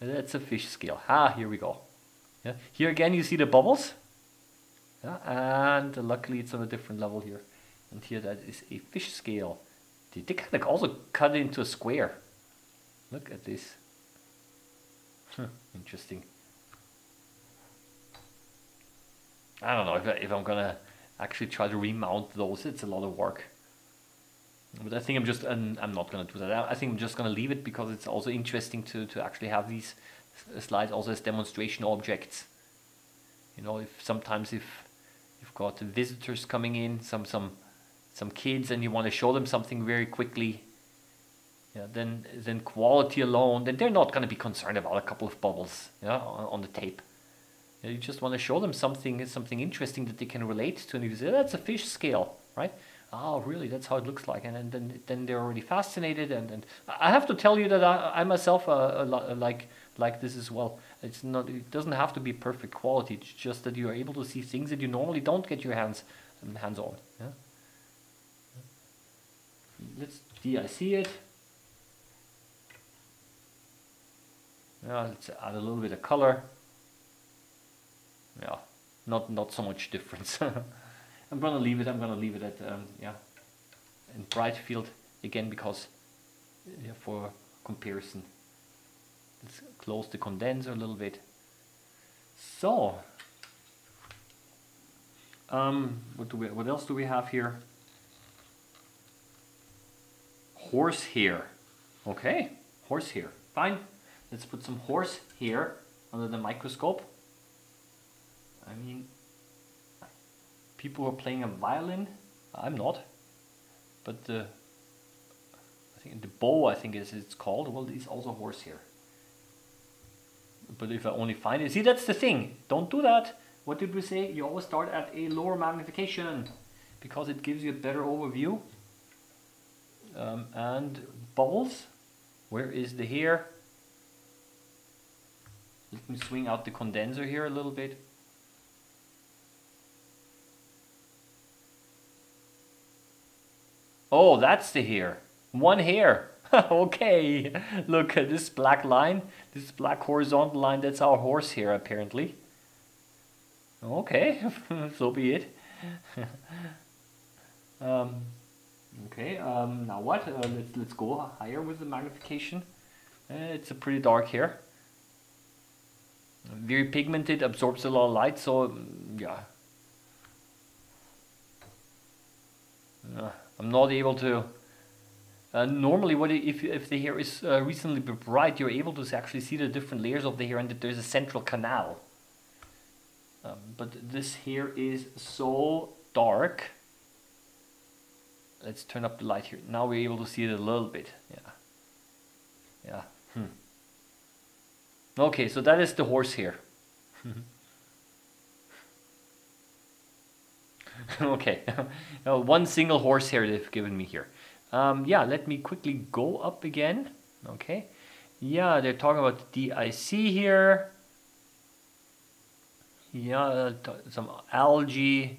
[SPEAKER 1] That's a fish scale. Ah, here we go. Yeah. Here again, you see the bubbles. Yeah, and luckily it's on a different level here. And here that is a fish scale. They, kind of also cut it into a square. Look at this. Interesting. I don't know if, I, if I'm gonna actually try to remount those. It's a lot of work. But I think I'm just, I'm, I'm not gonna do that. I think I'm just gonna leave it because it's also interesting to, to actually have these slides also as demonstration objects. You know, if sometimes if you've got visitors coming in, some some some kids, and you want to show them something very quickly. Yeah, then then quality alone, then they're not going to be concerned about a couple of bubbles, yeah, on, on the tape. Yeah, you just want to show them something something interesting that they can relate to, and you say that's a fish scale, right? Oh, really? That's how it looks like, and, and then then they're already fascinated, and, and I have to tell you that I, I myself uh, like like this as well. It's not. It doesn't have to be perfect quality. It's just that you are able to see things that you normally don't get your hands um, hands on. Yeah. Let's de-IC it. Yeah, let's add a little bit of color. Yeah, not not so much difference. <laughs> I'm gonna leave it. I'm gonna leave it at um, yeah, in bright field again because yeah, for comparison. Let's close the condenser a little bit. So, um, what do we? What else do we have here? Horsehair. Okay, horsehair. Fine. Let's put some horsehair under the microscope. I mean, people are playing a violin. I'm not, but the I think the bow I think is it's called. Well, it's also horsehair. But if I only find it, see that's the thing, don't do that. What did we say? You always start at a lower magnification because it gives you a better overview. Um, and bubbles, where is the hair? Let me swing out the condenser here a little bit. Oh, that's the hair. One hair. <laughs> okay, look at this black line, this black horizontal line, that's our horse here apparently. Okay, <laughs> so be it. <laughs> um, okay, um, now what? Uh, let's, let's go higher with the magnification. Uh, it's a pretty dark here. Very pigmented, absorbs a lot of light, so mm, yeah. Uh, I'm not able to uh, normally, what if, if the hair is uh, reasonably bright, you're able to actually see the different layers of the hair and that there's a central canal. Um, but this hair is so dark. Let's turn up the light here. Now we're able to see it a little bit. Yeah. Yeah. Hmm. Okay, so that is the horse hair. <laughs> okay, <laughs> uh, one single horse hair they've given me here. Um, yeah, let me quickly go up again. Okay. Yeah, they're talking about DIC here. Yeah, some algae.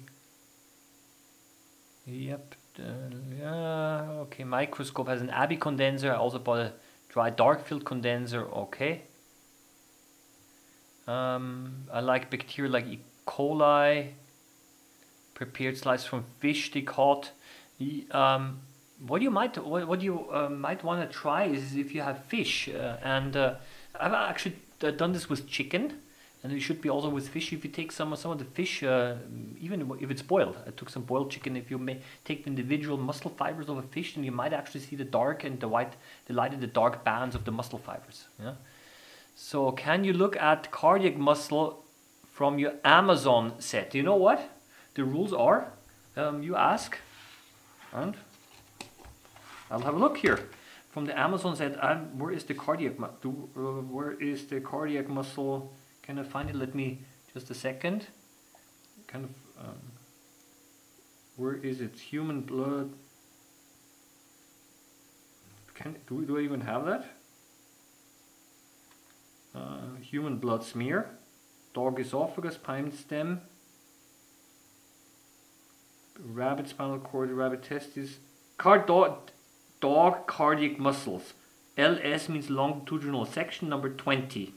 [SPEAKER 1] Yep. Uh, yeah. Okay, microscope has an Abbe condenser. I also bought a dry dark field condenser. Okay. Um, I like bacteria like E. coli. Prepared slides from fish they caught. Um, what you might what, what you uh, might want to try is if you have fish uh, and uh, I've actually done this with chicken and it should be also with fish. If you take some some of the fish uh, even if it's boiled I took some boiled chicken. If you may take the individual muscle fibers of a fish then you might actually see the dark and the white the light and the dark bands of the muscle fibers yeah? So can you look at cardiac muscle from your Amazon set? You know what the rules are um, you ask? And I'll have a look here. From the Amazon said, um, where is the cardiac do, uh, where is the cardiac muscle? Can I find it? Let me just a second. Kind of um, where is it? Human blood. Can do, do I even have that? Uh, human blood smear, dog esophagus, pine stem, rabbit spinal cord, rabbit testes, card dog dog cardiac muscles. LS means longitudinal section number 20.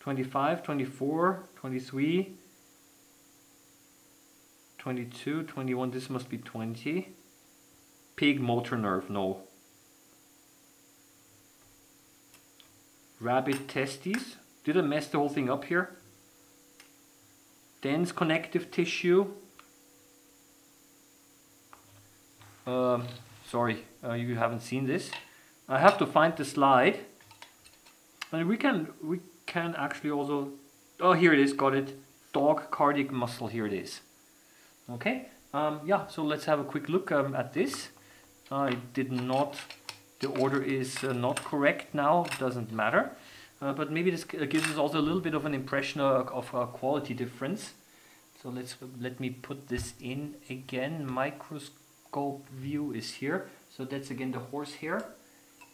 [SPEAKER 1] 25, 24, 23, 22, 21, this must be 20. Pig motor nerve, no. Rabbit testes. Did I mess the whole thing up here? Dense connective tissue. Um, sorry uh, you haven't seen this. I have to find the slide. And we can we can actually also oh here it is got it. Dog cardiac muscle here it is. Okay um, yeah so let's have a quick look um, at this. I did not the order is uh, not correct now doesn't matter. Uh, but maybe this gives us also a little bit of an impression of, of a quality difference. So let's let me put this in again. Microscope scope view is here. So that's again the horse hair.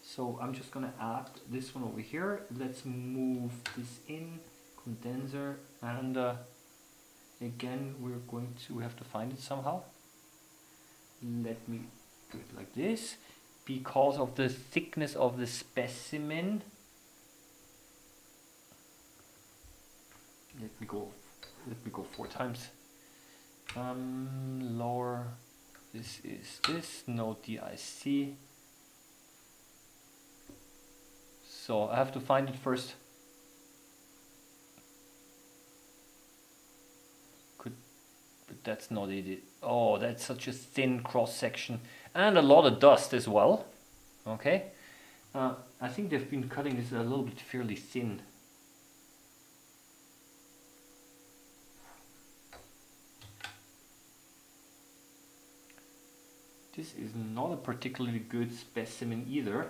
[SPEAKER 1] So I'm just gonna add this one over here. Let's move this in, condenser, and uh, again we're going to, have to find it somehow. Let me do it like this. Because of the thickness of the specimen, let me go, let me go four times. Um, lower this is this, no DIC. So I have to find it first. Could, but that's not it. Oh, that's such a thin cross section and a lot of dust as well. Okay. Uh, I think they've been cutting this a little bit fairly thin. This is not a particularly good specimen either.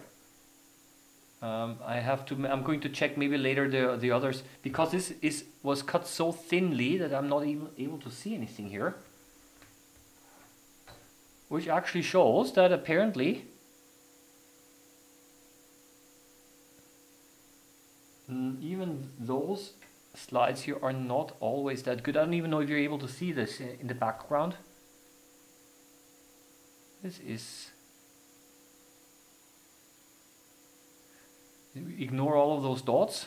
[SPEAKER 1] Um, I have to. I'm going to check maybe later the the others because this is was cut so thinly that I'm not even able to see anything here. Which actually shows that apparently even those slides here are not always that good. I don't even know if you're able to see this in the background. This is ignore all of those dots.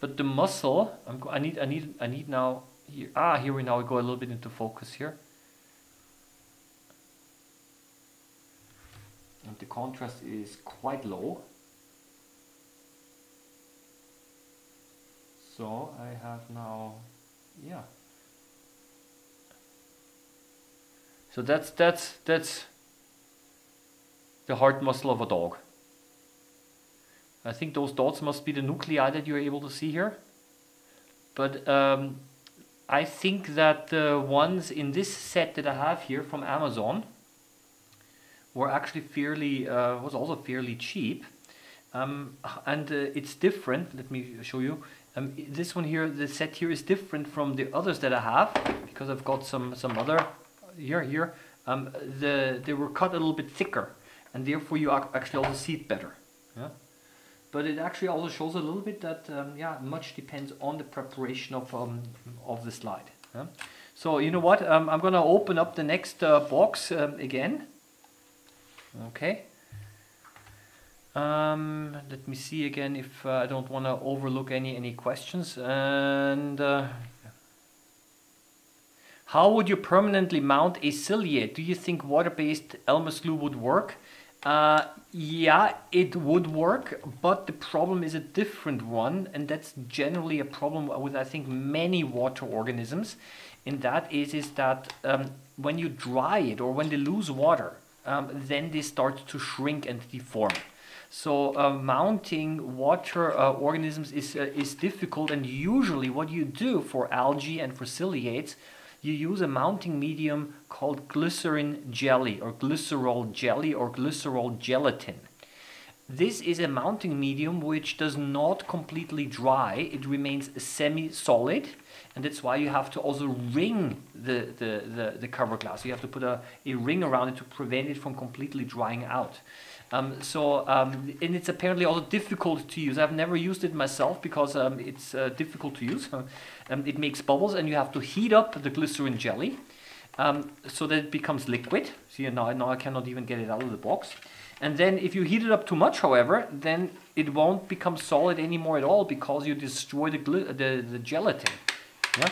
[SPEAKER 1] But the muscle, I'm, I need, I need, I need now here. Ah, here we now go a little bit into focus here. And the contrast is quite low. So I have now, yeah. So that's that's that's the heart muscle of a dog. I think those dots must be the nuclei that you're able to see here. But um, I think that the ones in this set that I have here from Amazon were actually fairly, uh, was also fairly cheap. Um, and uh, it's different, let me show you. Um, this one here, the set here is different from the others that I have because I've got some, some other here, here, um, the, they were cut a little bit thicker and therefore you actually also see it better. Yeah? But it actually also shows a little bit that um, yeah, much depends on the preparation of, um, of the slide. Yeah? So you know what, um, I'm gonna open up the next uh, box um, again. Okay. Um, let me see again if uh, I don't want to overlook any any questions and uh, how would you permanently mount a ciliate? Do you think water-based Elmer's glue would work? Uh, yeah, it would work, but the problem is a different one, and that's generally a problem with I think many water organisms. And that is is that um, when you dry it or when they lose water, um, then they start to shrink and deform. So uh, mounting water uh, organisms is uh, is difficult, and usually what you do for algae and for ciliates you use a mounting medium called glycerin jelly or glycerol jelly or glycerol gelatin. This is a mounting medium which does not completely dry, it remains a semi-solid and that's why you have to also ring the, the, the, the, cover glass. You have to put a, a ring around it to prevent it from completely drying out. Um, so, um, and it's apparently also difficult to use. I've never used it myself because um, it's uh, difficult to use. <laughs> Um, it makes bubbles and you have to heat up the glycerin jelly um, so that it becomes liquid. See, now, now I cannot even get it out of the box. And then if you heat it up too much, however, then it won't become solid anymore at all because you destroy the, the, the gelatin. Yeah?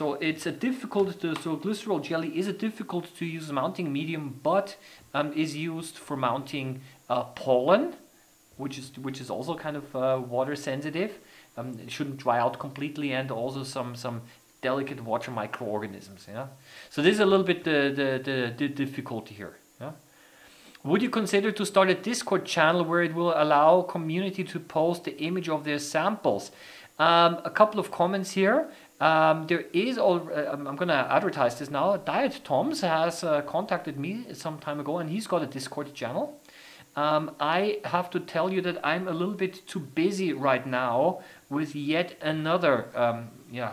[SPEAKER 1] So it's a difficult, to, so glycerol jelly is a difficult to use mounting medium, but um, is used for mounting uh, pollen, which is which is also kind of uh, water sensitive. Um, it shouldn't dry out completely, and also some some delicate water microorganisms. Yeah. So this is a little bit the the, the, the difficulty here. Yeah. Would you consider to start a Discord channel where it will allow community to post the image of their samples? Um, a couple of comments here. Um, there is, all, uh, I'm going to advertise this now. Diet Toms has uh, contacted me some time ago and he's got a Discord channel. Um, I have to tell you that I'm a little bit too busy right now with yet another um, yeah,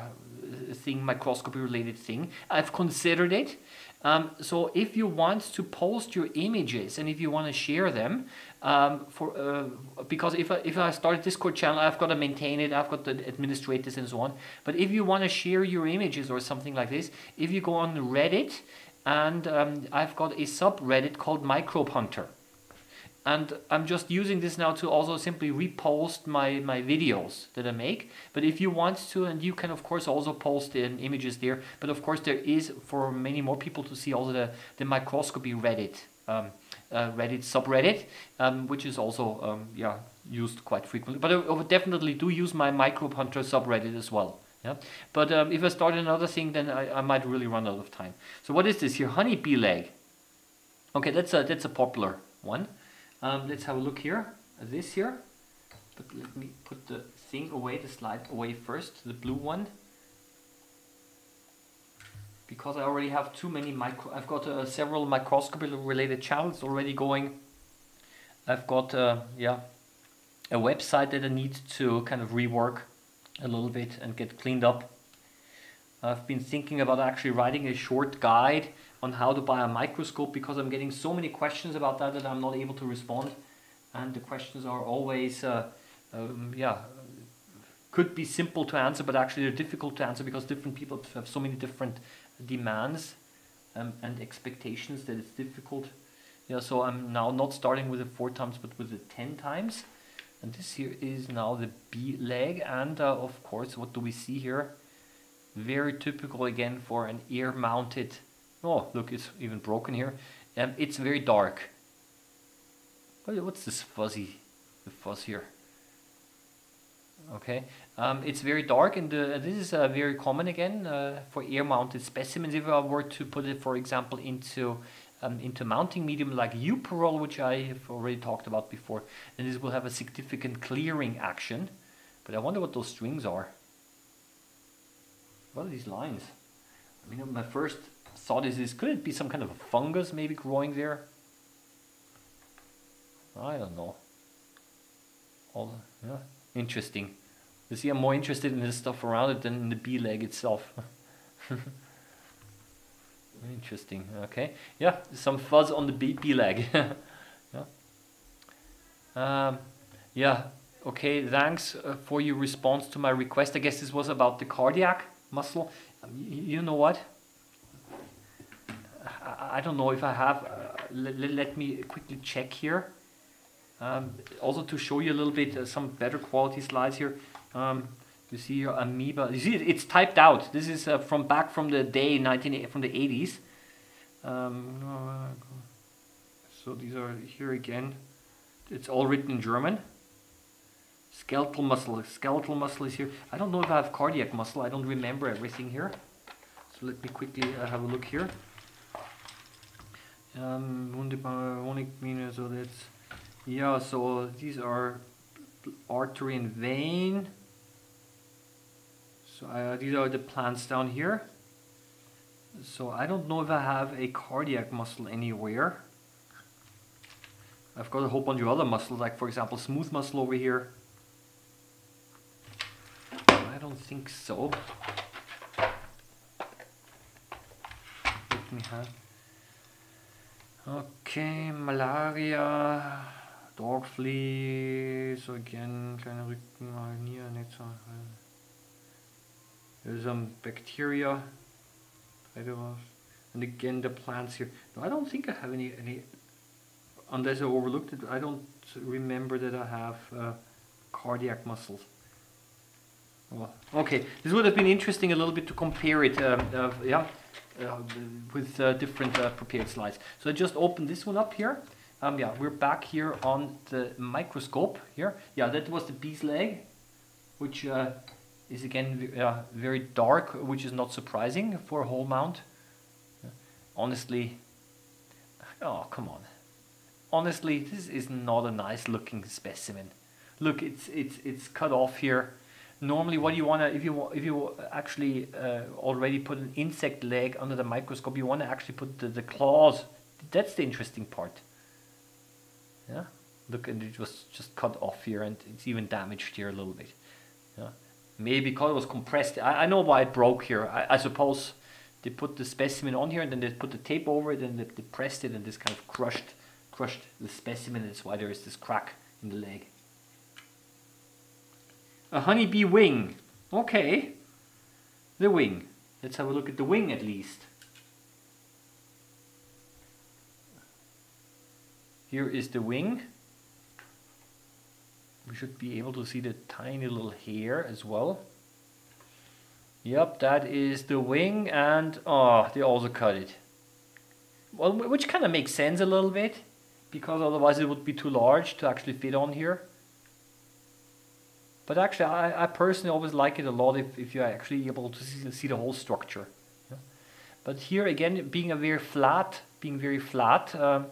[SPEAKER 1] thing, microscopy related thing. I've considered it. Um, so if you want to post your images and if you want to share them, um, for uh, because if I, if I start a Discord channel, I've got to maintain it, I've got to administrate this and so on. But if you want to share your images or something like this, if you go on Reddit, and um, I've got a subreddit called Microbe Hunter. And I'm just using this now to also simply repost my, my videos that I make. But if you want to, and you can of course also post in images there. But of course there is for many more people to see also the, the microscopy Reddit. Um, uh, Reddit subreddit, um, which is also um, yeah used quite frequently. But I, I, definitely do use my Microbe Hunter subreddit as well. Yeah, but um, if I start another thing, then I, I might really run out of time. So what is this here? Honeybee leg. Okay, that's a that's a popular one. Um, let's have a look here. at This here. But let me put the thing away, the slide away first. The blue one. because I already have too many micro. I've got uh, several microscopy related channels already going. I've got uh, yeah a website that I need to kind of rework a little bit and get cleaned up. I've been thinking about actually writing a short guide on how to buy a microscope because I'm getting so many questions about that that I'm not able to respond. And the questions are always, uh, um, yeah, could be simple to answer, but actually they're difficult to answer because different people have so many different demands um, and expectations that it's difficult. Yeah, so I'm now not starting with the four times, but with the 10 times. And this here is now the bee leg. And uh, of course, what do we see here? Very typical again for an ear mounted. Oh, look, it's even broken here. Um, it's very dark. What's this fuzzy, the fuzz here? Okay, um, it's very dark and uh, this is uh, very common again uh, for ear mounted specimens. If I were to put it, for example, into um, into mounting medium like Euparal, which I have already talked about before, then this will have a significant clearing action. But I wonder what those strings are. What are these lines? I mean, my first thought is, is could it be some kind of a fungus maybe growing there? I don't know. All, yeah, interesting. You see, I'm more interested in the stuff around it than in the bee leg itself. <laughs> Interesting. Okay. Yeah, some fuzz on the bee, bee leg. <laughs> yeah. Um, yeah. Okay. Thanks uh, for your response to my request. I guess this was about the cardiac muscle. Um, you know what? I, don't know if I have. Uh, let, me quickly check here. Um, also to show you a little bit uh, some better quality slides here. Um, you see your amoeba. You see, it's typed out. This is uh, from back from the day 19 from the 80s. Um, so these are here again. It's all written in German. Skeletal muscle. Skeletal muscle is here. I don't know if I have cardiac muscle. I don't remember everything here. So let me quickly uh, have a look here. Um, so that's yeah. So these are artery and vein. So uh, these are the plants down here. So I don't know if I have a cardiac muscle anywhere. I've got a whole bunch of other muscles, like for example smooth muscle over here. I don't think so. Let me have. Okay, malaria, dog flea, so again, kleine Rücken, Nieren, so. There's some bacteria. And again, the plants here. No, I don't think I have any, any unless I overlooked it, I don't remember that I have uh, cardiac muscles. Well, okay, this would have been interesting a little bit to compare it, um, uh, yeah, uh, with uh, different uh, prepared slides. So I just opened this one up here. Um, yeah, we're back here on the microscope here. Yeah, that was the bee's leg, which uh, is again uh, very dark, which is not surprising for a whole mount. Honestly, oh come on. Honestly, this is not a nice looking specimen. Look, it's it's it's cut off here. Normally, what you wanna if you if you actually uh, already put an insect leg under the microscope, you wanna actually put the, the claws. That's the interesting part. Yeah, look, and it was just cut off here, and it's even damaged here a little bit. Yeah. Maybe because it was compressed. I, I know why it broke here. I, I suppose they put the specimen on here and then they put the tape over it and they, they pressed it and this kind of crushed crushed the specimen. That's why there is this crack in the leg. A honeybee wing. Okay. The wing. Let's have a look at the wing at least. Here is the wing we should be able to see the tiny little hair as well. Yep, that is the wing and oh, they also cut it. Well, which kind of makes sense a little bit because otherwise it would be too large to actually fit on here. But actually, I, I personally always like it a lot if, if you're actually able to see, see the whole structure. Yeah. But here again, being a very flat, being very flat, um,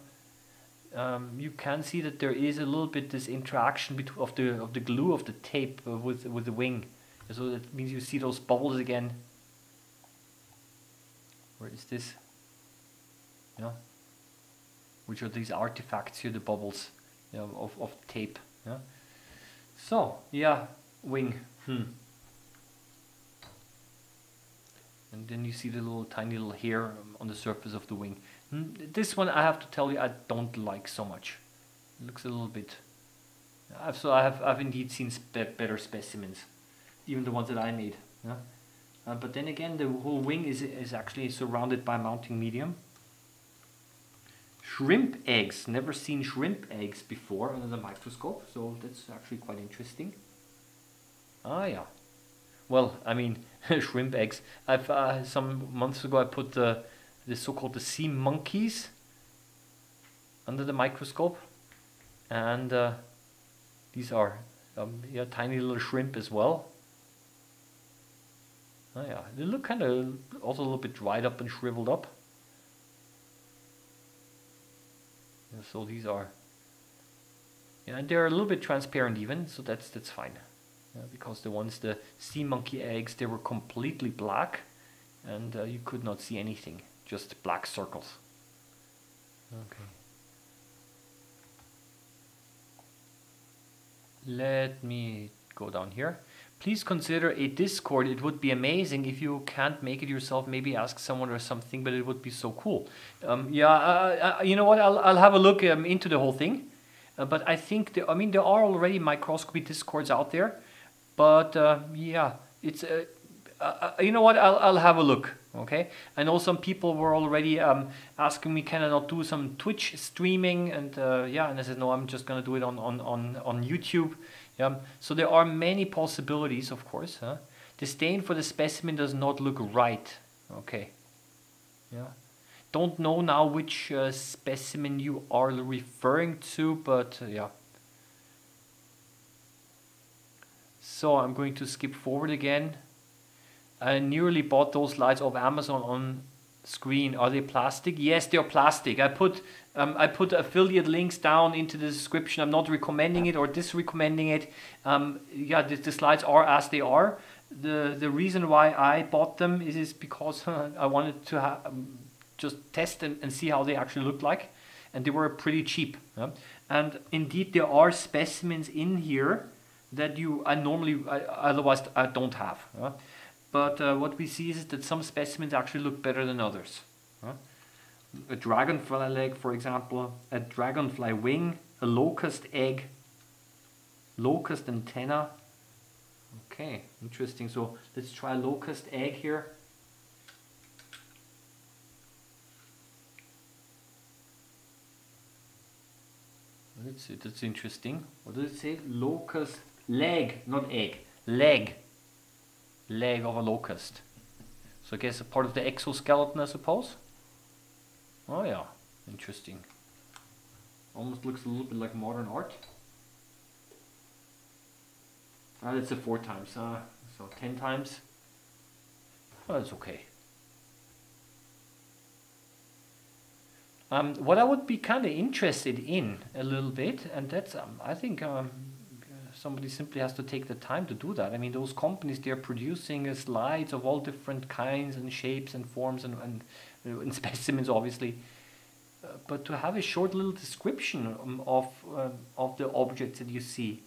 [SPEAKER 1] um, you can see that there is a little bit this interaction between of the of the glue of the tape uh, with with the wing. So that means you see those bubbles again. Where is this? Yeah. Which are these artifacts here, the bubbles yeah, of, of tape. Yeah. So, yeah, wing. Hmm. And then you see the little tiny little hair on the surface of the wing. Hmm. This one, I have to tell you, I don't like so much. It looks a little bit. I've, so I have I've indeed seen spe better specimens, even the ones that I made. Yeah. Uh, but then again, the whole wing is is actually surrounded by mounting medium. Shrimp eggs. Never seen shrimp eggs before under the microscope, so that's actually quite interesting. Ah, yeah. Well, I mean, <laughs> shrimp eggs. I've uh, some months ago I put the the so-called the sea monkeys under the microscope, and uh, these are um, yeah tiny little shrimp as well. Oh yeah, they look kind of also a little bit dried up and shriveled up. And so these are, yeah, and they're a little bit transparent even, so that's that's fine. Yeah, because the ones, the sea monkey eggs, they were completely black, and uh, you could not see anything, just black circles. Okay. Let me go down here. Please consider a Discord. It would be amazing if you can't make it yourself. Maybe ask someone or something, but it would be so cool. Um, yeah, uh, uh, you know what? I'll, I'll have a look um, into the whole thing. Uh, but I think, there, I mean, there are already microscopy Discords out there. But uh, yeah, it's, uh, uh, you know what? I'll, I'll have a look. Okay. I know some people were already um, asking me, can I not do some Twitch streaming? And yeah, and I said, no, I'm just going to do it on, on, on, on YouTube. Yeah, so there are many possibilities, of course. Huh? The stain for the specimen does not look right. Okay. Yeah. Don't know now which uh, specimen you are referring to, but uh, yeah. So I'm going to skip forward again. I nearly bought those lights off Amazon on screen. Are they plastic? Yes, they're plastic. I put um, I put affiliate links down into the description. I'm not recommending it or disrecommending it. Um, yeah, the, the, slides are as they are. The the reason why I bought them is, is because <laughs> I wanted to ha- um, just test and, and see how they actually look like, and they were pretty cheap. Yeah? And indeed, there are specimens in here that you I normally I, otherwise I don't have. Yeah? but uh, what we see is that some specimens actually look better than others. A dragonfly leg, for example, a dragonfly wing, a locust egg, locust antenna. Okay, interesting. So let's try locust egg here. Let's see, that's interesting. What does it say? Locust leg, not egg, leg leg of a locust. So I guess a part of the exoskeleton, I suppose. Oh yeah, interesting. Almost looks a little bit like modern art. Ah, that's a four times, uh, so ten times. Oh, that's okay. Um, what I would be kind of interested in a little bit, and that's um, I think um, somebody simply has to take the time to do that. I mean, those companies, they're producing uh, slides of all different kinds and shapes and forms and, and, uh, <laughs> and specimens, obviously. Uh, but to have a short little description um, of, uh, of the objects that you see.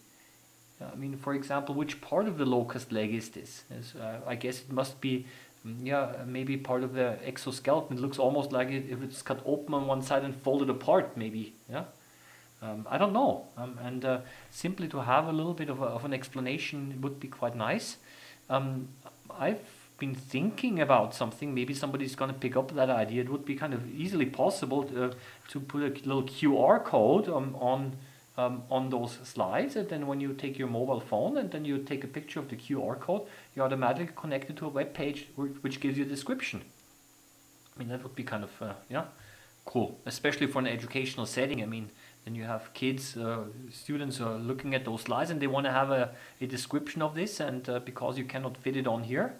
[SPEAKER 1] I mean, for example, which part of the locust leg is this? Uh, I guess it must be, um, yeah, maybe part of the exoskeleton. It looks almost like it, if it's cut open on one side and folded apart, maybe, yeah? Um, I don't know. Um, and uh, simply to have a little bit of, a, of an explanation would be quite nice. Um, I've been thinking about something. Maybe somebody's going to pick up that idea. It would be kind of easily possible to, uh, to put a little QR code um, on um, on those slides, and then when you take your mobile phone and then you take a picture of the QR code, you automatically connect it to a web page which gives you a description. I mean, that would be kind of uh, yeah, cool, especially for an educational setting. I mean then you have kids, uh, students are looking at those slides and they want to have a, a description of this and uh, because you cannot fit it on here,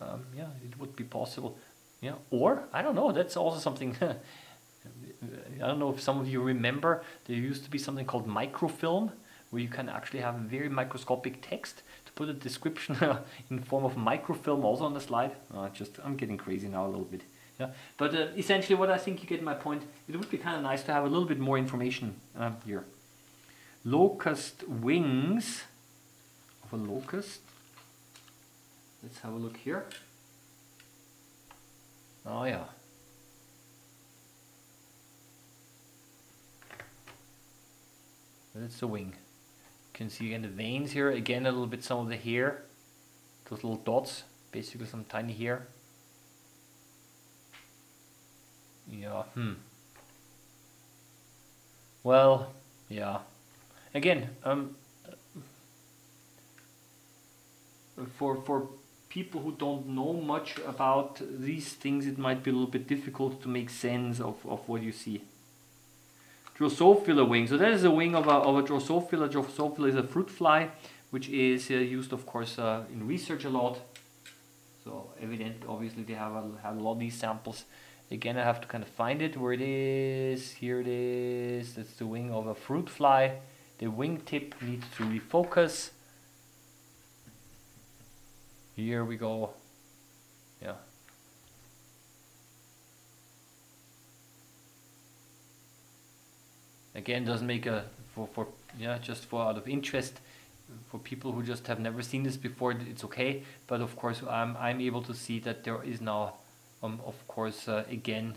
[SPEAKER 1] um, yeah, it would be possible. Yeah, or, I don't know, that's also something, <laughs> I don't know if some of you remember, there used to be something called microfilm, where you can actually have very microscopic text to put a description <laughs> in form of microfilm also on the slide. Uh, just, I'm getting crazy now a little bit. Yeah, but uh, essentially, what I think you get my point. It would be kind of nice to have a little bit more information um, here. Locust wings of a locust. Let's have a look here. Oh yeah. That's the wing. You can see again the veins here. Again, a little bit some of the hair. Those little dots. Basically some tiny hair. Yeah, hmm. Well, yeah. Again, um, for for people who don't know much about these things, it might be a little bit difficult to make sense of, of what you see. Drosophila wing. So that is a wing of a, of a Drosophila. Drosophila is a fruit fly, which is uh, used, of course, uh, in research a lot. So evident, obviously, they have a, have a lot of these samples. Again, I have to kind of find it where it is. Here it is. That's the wing of a fruit fly. The wingtip needs to refocus. Here we go. Yeah. Again, doesn't make a for for yeah just for out of interest for people who just have never seen this before. It's okay, but of course I'm I'm able to see that there is now, um of course uh, again.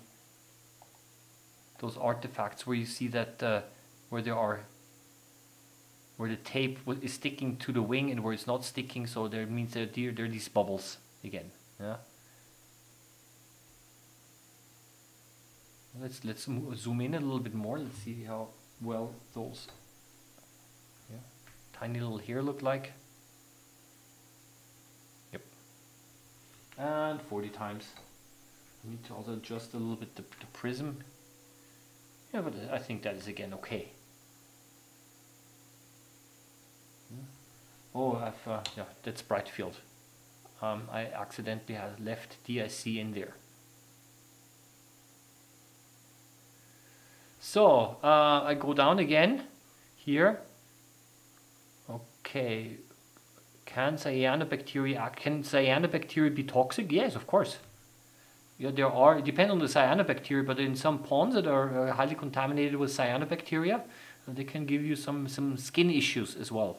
[SPEAKER 1] Those artifacts where you see that uh, where there are where the tape is sticking to the wing and where it's not sticking so there means that there, there are these bubbles again yeah? Let's let's zoom in a little bit more. Let's see how well those yeah tiny little hair look like. Yep. And 40 times. I need to also adjust a little bit the, the prism. Yeah but I think that is again okay Oh, I've, uh, yeah, that's Brightfield. Um, I accidentally had left DIC in there. So, uh, I go down again here. Okay. Can cyanobacteria, can cyanobacteria be toxic? Yes, of course. Yeah, there are, it depends on the cyanobacteria, but in some ponds that are uh, highly contaminated with cyanobacteria, uh, they can give you some, some skin issues as well.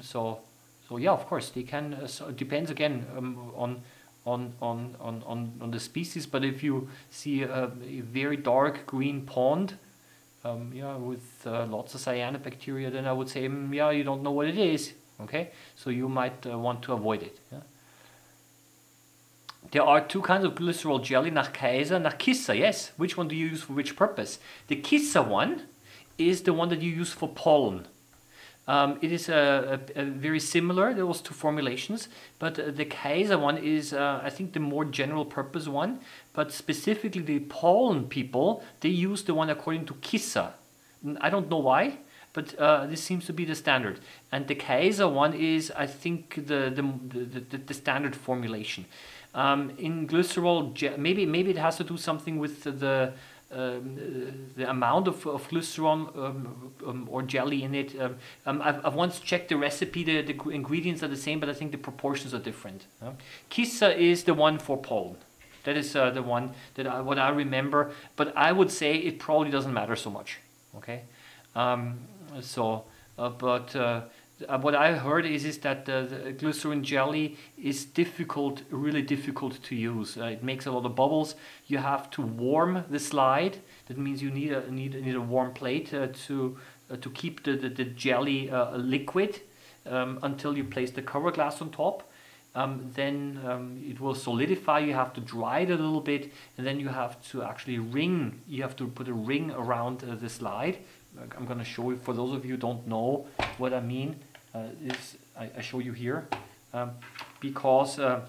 [SPEAKER 1] So, so yeah, of course they can. Uh, so it depends again um, on, on on on on the species. But if you see a, a very dark green pond, um, yeah, with uh, lots of cyanobacteria, then I would say, mm, yeah, you don't know what it is. Okay, so you might uh, want to avoid it. Yeah? There are two kinds of glycerol jelly, nach Kaiser, nach Kisser, yes. Which one do you use for which purpose? The Kisser one is the one that you use for pollen. Um, it is a, a, a, very similar, There was two formulations, but uh, the Kaiser one is, uh, I think, the more general purpose one. But specifically, the pollen people, they use the one according to Kisser. I don't know why, but uh, this seems to be the standard. And the Kaiser one is, I think, the, the, the, the standard formulation. Um, in glycerol, maybe, maybe it has to do something with the um, the amount of, of glycerin um, um, or jelly in it. Um, um, I've, I've, once checked the recipe, the, the ingredients are the same, but I think the proportions are different. Yeah? Kisser is the one for pollen. That is uh, the one that I, what I remember, but I would say it probably doesn't matter so much. Okay, so uh, but uh, what I heard is is that the glycerin jelly is difficult, really difficult to use. Uh, it makes a lot of bubbles. You have to warm the slide. That means you need a need, need a warm plate uh, to uh, to keep the the, the jelly uh, liquid um, until you place the cover glass on top. Um, then um, it will solidify. You have to dry it a little bit, and then you have to actually ring. You have to put a ring around uh, the slide. I'm going to show you for those of you don't know what I mean. Uh, is I, I, show you here um, because uh,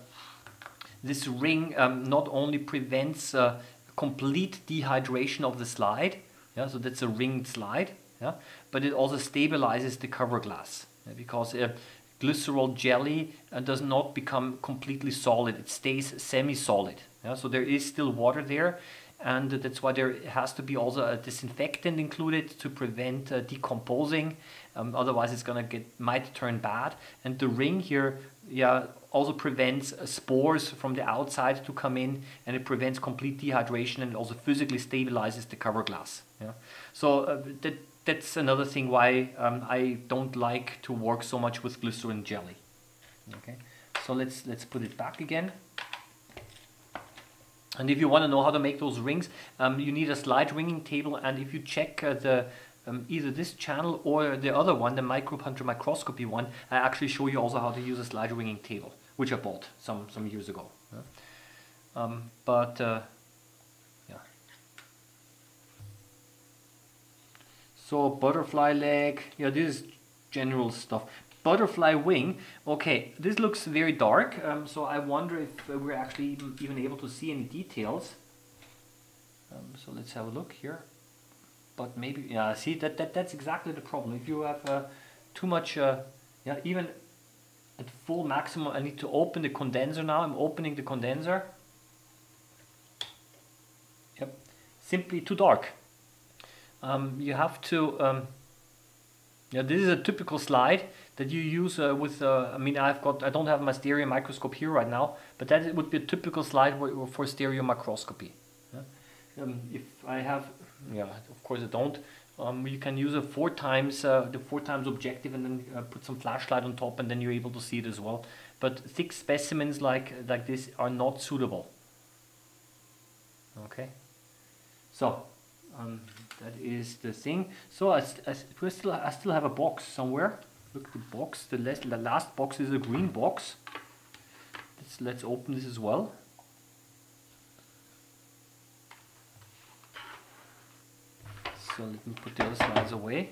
[SPEAKER 1] this ring um, not only prevents uh, complete dehydration of the slide, yeah, so that's a ringed slide, yeah, but it also stabilizes the cover glass yeah, because glycerol jelly uh, does not become completely solid, it stays semi-solid. Yeah, so there is still water there and that's why there has to be also a disinfectant included to prevent uh, decomposing um, otherwise it's gonna get might turn bad and the ring here yeah also prevents uh, spores from the outside to come in and it prevents complete dehydration and also physically stabilizes the cover glass. Yeah. So uh, that, that's another thing why um, I don't like to work so much with glycerin jelly. Okay, so let's let's put it back again. And if you want to know how to make those rings, um, you need a slide ringing table. And if you check uh, the um, either this channel or the other one, the Microbe Hunter microscopy one, I actually show you also how to use a slide ringing table, which I bought some some years ago. Yeah. Um, but uh, yeah. So butterfly leg, yeah, this is general stuff butterfly wing. Okay, this looks very dark, um, so I wonder if we're actually even able to see any details. Um, so let's have a look here. But maybe, yeah, see, that, that that's exactly the problem. If you have uh, too much, uh, yeah, even at full maximum, I need to open the condenser now. I'm opening the condenser. Yep, simply too dark. Um, you have to, um, yeah, this is a typical slide that you use uh, with, uh, I mean, I've got, I don't have my stereo microscope here right now, but that would be a typical slide for stereo microscopy. Yeah? Um, if I have, yeah, of course I don't, um, you can use a four times, uh, the four times objective and then uh, put some flashlight on top and then you're able to see it as well. But thick specimens like, like this are not suitable. Okay, so um, that is the thing. So I, I, I, still, I still have a box somewhere look the box the last, the last box is a green box let's, let's open this as well so let me put the other slides away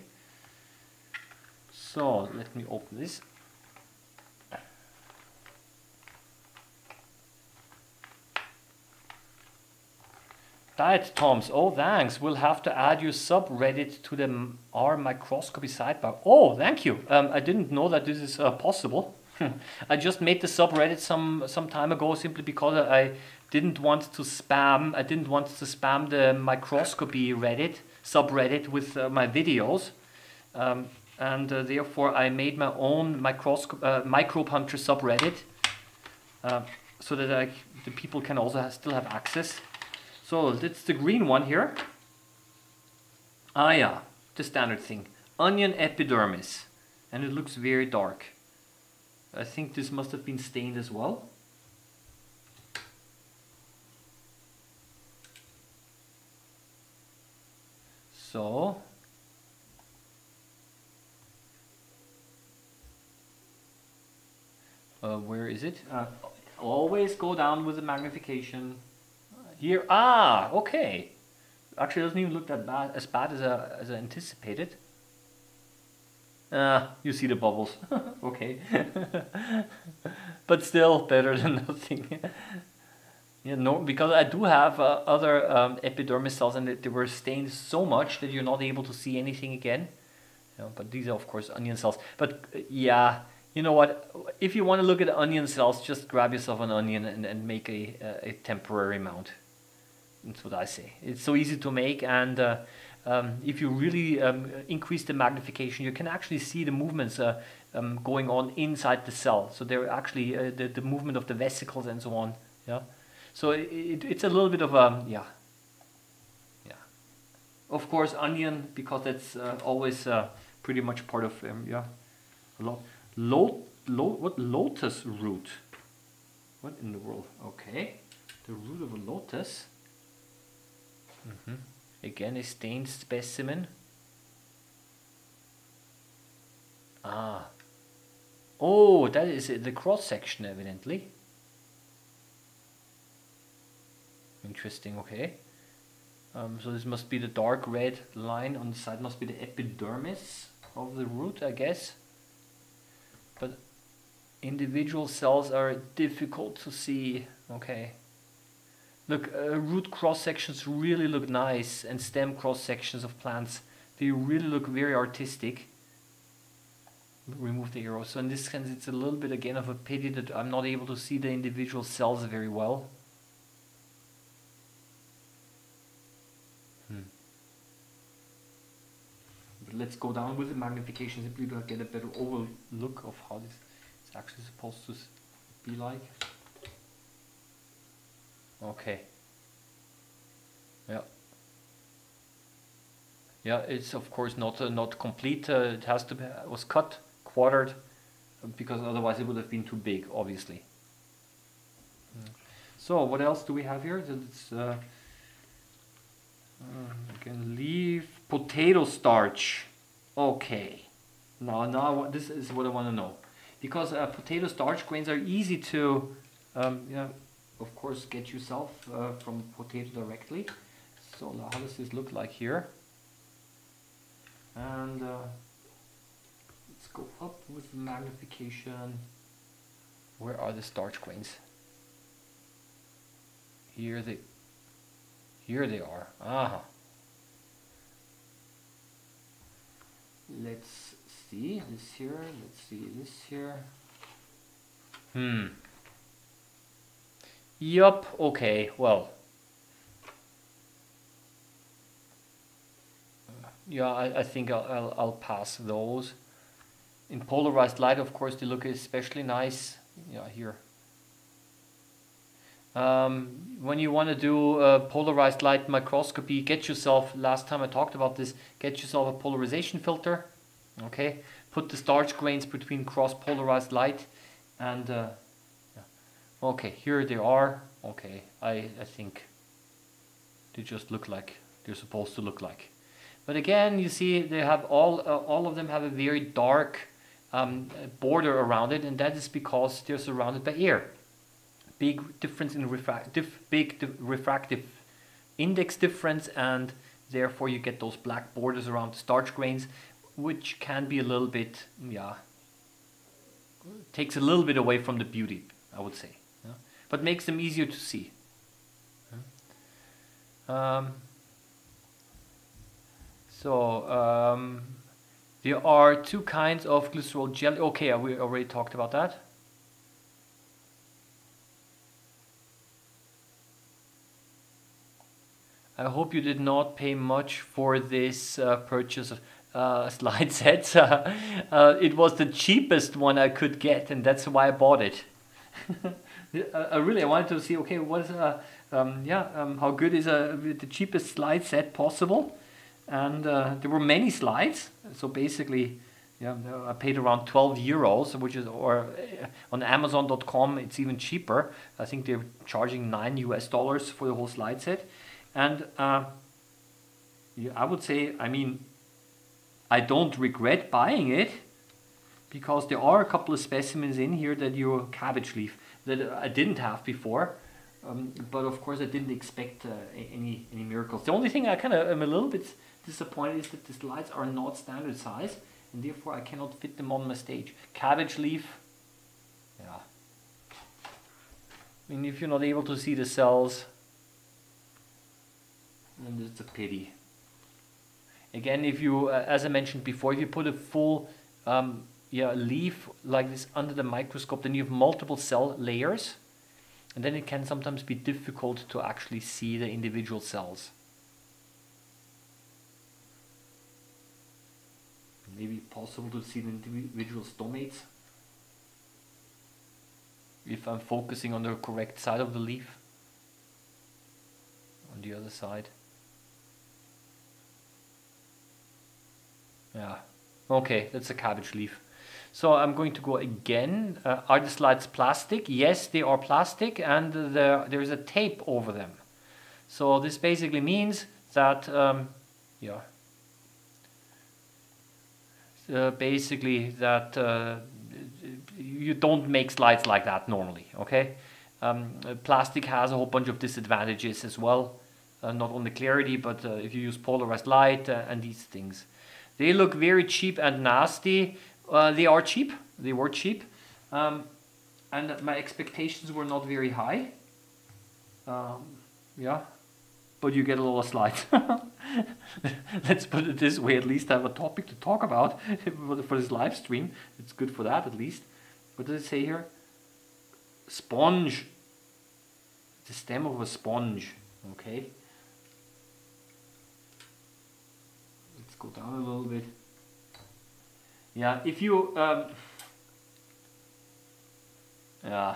[SPEAKER 1] so let me open this Diet Toms, oh thanks, we'll have to add your subreddit to the R microscopy sidebar. Oh, thank you. Um, I didn't know that this is uh, possible. <laughs> I just made the subreddit some, some time ago simply because I didn't want to spam, I didn't want to spam the microscopy Reddit, subreddit with uh, my videos. Um, and uh, therefore I made my own microscope, uh, Microbe Hunter subreddit so that I, the people can also still have access. So that's the green one here. Ah yeah, the standard thing. Onion epidermis. And it looks very dark. I think this must have been stained as well. So, uh, where is it? Uh, always go down with the magnification. Here, ah, okay. Actually, doesn't even look that bad, as bad as, I, as I anticipated. Ah, you see the bubbles. <laughs> okay. <laughs> but still better than <laughs> nothing. Because I do have uh, other um, epidermis cells and they were stained so much that you're not able to see anything again. You know, but these are of course onion cells. But uh, yeah, you know what? If you want to look at onion cells, just grab yourself an onion and, and make a, a temporary mount. That's what I say. It's so easy to make and uh, um, if you really um, increase the magnification, you can actually see the movements uh, um, going on inside the cell. So they're actually uh, the, the movement of the vesicles and so on. Yeah. So it, it, it's a little bit of a, yeah. Yeah. Of course, onion, because that's uh, always uh, pretty much part of, um, yeah. Lo, lo, lo, what? Lotus root. What in the world? Okay. The root of a lotus. Mm -hmm. Again, a stained specimen. Ah. Oh, that is the cross section, evidently. Interesting, okay. Um, so this must be the dark red line on the side, must be the epidermis of the root, I guess. But individual cells are difficult to see. Okay. Look, uh, root cross sections really look nice and stem cross sections of plants. They really look very artistic. Remove the arrow. So in this sense it's a little bit again of a pity that I'm not able to see the individual cells very well. Hmm. Let's go down with the magnification simply to get a better overlook of how this is actually supposed to be like. Okay. Yeah. Yeah, it's of course not uh, not complete. Uh, it has to be was cut, quartered, because otherwise it would have been too big, obviously. Mm. So what else do we have here? It's uh, uh, can leave potato starch. Okay. Now, now this is what I want to know, because uh, potato starch grains are easy to, um, yeah, of course, get yourself uh, from potato directly. So now how does this look like here? And uh, let's go up with magnification. Where are the starch grains? Here they, here they are. Ah. Let's see this here. Let's see this here. Hmm. Yup. Okay. Well. Yeah, I, I think I'll, I'll, I'll pass those. In polarized light, of course, they look especially nice. Yeah, here. Um, when you want to do polarized light microscopy, get yourself, last time I talked about this, get yourself a polarization filter. Okay, put the starch grains between cross polarized light and uh, yeah. okay, here they are. Okay, I, I think they just look like they're supposed to look like. But again, you see they have all, uh, all of them have a very dark um, border around it and that is because they're surrounded by air big difference in refractive, big di refractive index difference and therefore you get those black borders around the starch grains which can be a little bit, yeah, takes a little bit away from the beauty, I would say, yeah? but makes them easier to see. Um, so um, there are two kinds of glycerol jelly. Okay, we already talked about that. I hope you did not pay much for this uh, purchase uh, <laughs> slide set. uh, it was the cheapest one I could get and that's why I bought it. <laughs> I really I wanted to see, okay, what is, uh, um, yeah, um, how good is the cheapest slide set possible? And uh, there were many slides, so basically, yeah, I paid around 12 euros, which is, or uh, on Amazon.com, it's even cheaper. I think they're charging nine US dollars for the whole slide set. And uh, I would say, I mean, I don't regret buying it because there are a couple of specimens in here that you cabbage leaf that I didn't have before. Um, but of course, I didn't expect uh, any any miracles. The only thing I kind of am a little bit disappointed is that the slides are not standard size, and therefore I cannot fit them on my stage. Cabbage leaf, yeah. I mean, if you're not able to see the cells, and it's a pity. Again, if you, uh, as I mentioned before, if you put a full um, yeah, leaf like this under the microscope, then you have multiple cell layers, and then it can sometimes be difficult to actually see the individual cells. Maybe possible to see the individual stomates if I'm focusing on the correct side of the leaf on the other side. Yeah. Okay, that's a cabbage leaf. So I'm going to go again. Uh, are the slides plastic? Yes, they are plastic and there, there is a tape over them. So this basically means that, um, yeah, uh, basically that uh, you don't make slides like that normally, okay? Um, plastic has a whole bunch of disadvantages as well, uh, not only clarity, but uh, if you use polarized light uh, and these things. They look very cheap and nasty. Uh, they are cheap. They were cheap. Um, and my expectations were not very high. Um, yeah, but you get a lot of slides. Let's put it this way, at least I have a topic to talk about <laughs> for this live stream. It's good for that at least. What does it say here? Sponge. The stem of a sponge. Okay. go down a little bit. Yeah, if you... Um, yeah.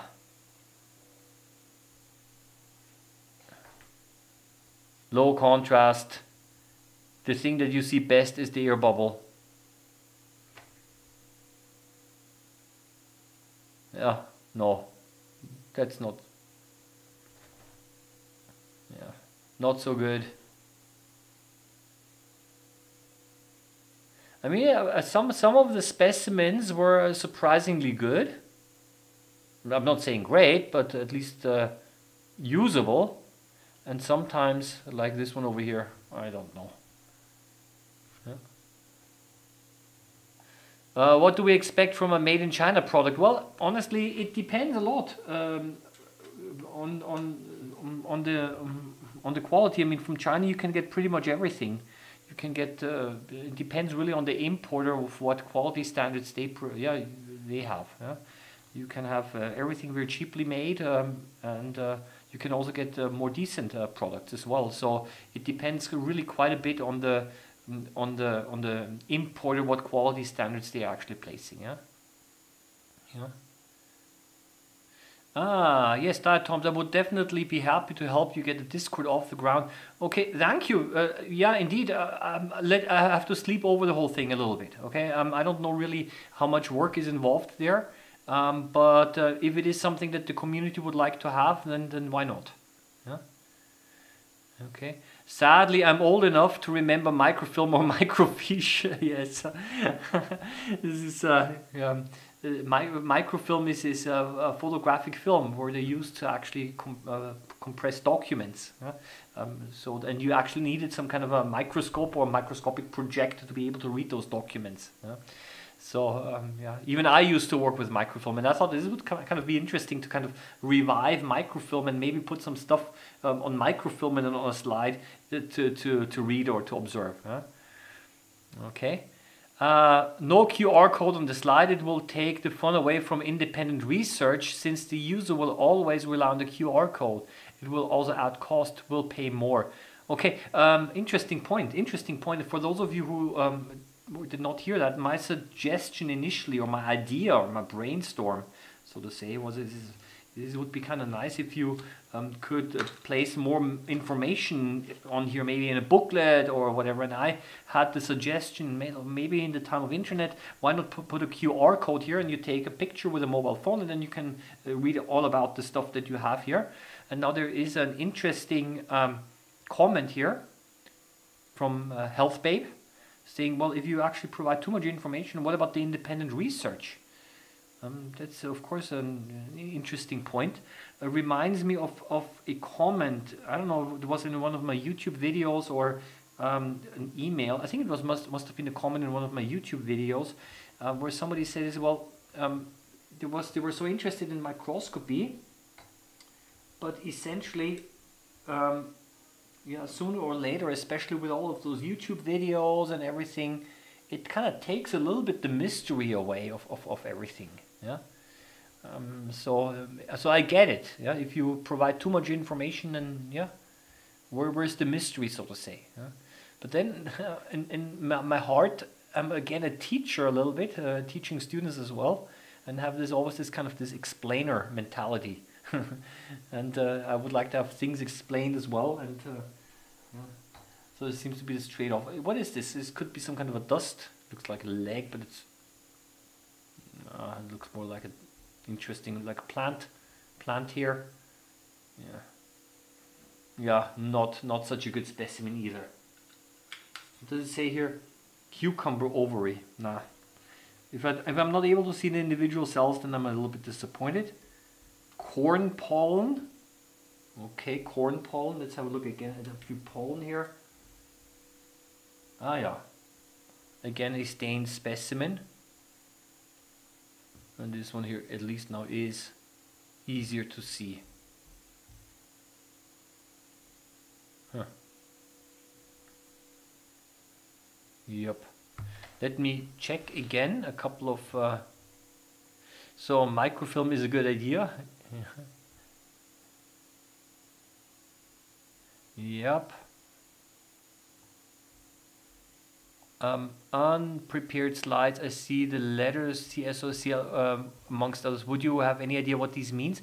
[SPEAKER 1] Low contrast. The thing that you see best is the air bubble. Yeah, no. That's not... Yeah, not so good. I mean, uh, some some of the specimens were surprisingly good. I'm not saying great, but at least uh, usable. And sometimes, like this one over here, I don't know. Yeah. Uh, what do we expect from a made in China product? Well, honestly, it depends a lot um, on on on the um, on the quality. I mean, from China you can get pretty much everything you can get uh, it depends really on the importer of what quality standards they yeah they have yeah? you can have uh, everything very cheaply made um, and uh, you can also get uh, more decent uh, products as well. So it depends really quite a bit on the on the on the importer what quality standards they are actually placing yeah. Yeah Ah, yes, that Tom, I would definitely be happy to help you get the Discord off the ground. Okay, thank you. Uh, yeah, indeed. Uh, um, let I have to sleep over the whole thing a little bit. Okay, um, I don't know really how much work is involved there, um, but uh, if it is something that the community would like to have, then then why not? Yeah. Okay. Sadly, I'm old enough to remember microfilm or <laughs> microfiche. yes, <laughs> this is uh, um, my, microfilm is, is a, a, photographic film where they used to actually com uh, compress documents. Yeah? Um, so and you actually needed some kind of a microscope or a microscopic projector to be able to read those documents. Yeah? So um, yeah, even I used to work with microfilm, and I thought this would kind of be interesting to kind of revive microfilm and maybe put some stuff um, on microfilm and on a slide to, to, to read or to observe. Okay. Uh, no QR code on the slide, it will take the fun away from independent research since the user will always rely on the QR code. It will also add cost, will pay more. Okay, um, interesting point, interesting point. For those of you who um, did not hear that, my suggestion initially, or my idea, or my brainstorm, so to say, was this, this would be kind of nice if you um, could uh, place more information on here, maybe in a booklet or whatever. And I had the suggestion, maybe in the time of internet, why not put, a QR code here and you take a picture with a mobile phone and then you can uh, read all about the stuff that you have here. And now there is an interesting um, comment here from uh, Health Babe saying, well, if you actually provide too much information, what about the independent research? Um, that's of course an interesting point. It reminds me of, of a comment, I don't know, it was in one of my YouTube videos or um, an email. I think it was must, must have been a comment in one of my YouTube videos uh, where somebody says, well, um, there was, they were so interested in microscopy, but essentially, um, yeah, sooner or later, especially with all of those YouTube videos and everything, it kind of takes a little bit the mystery away of, of, of everything. Yeah. Um, so um, so I get it. Yeah. If you provide too much information, then yeah, where where's the mystery, so to say? Yeah? But then <laughs> in in my, my heart, I'm again a teacher a little bit, uh, teaching students as well, and have this always this kind of this explainer mentality. <laughs> and uh, I would like to have things explained as well. And uh, yeah. so it seems to be this trade-off. What is this? This could be some kind of a dust. Looks like a leg, but it's uh, it looks more like an interesting, like plant, plant here. Yeah. Yeah, not not such a good specimen either. What does it say here? Cucumber ovary. Nah. If, I, if I'm not able to see the individual cells, then I'm a little bit disappointed. Corn pollen. Okay, corn pollen. Let's have a look again at a few pollen here. Ah, yeah. Again, a stained specimen and this one here at least now is easier to see. Huh. yep let me check again a couple of uh, so microfilm is a good idea. <laughs> Yep Um, unprepared slides, I see the letters CSOCL um, amongst others. Would you have any idea what these means?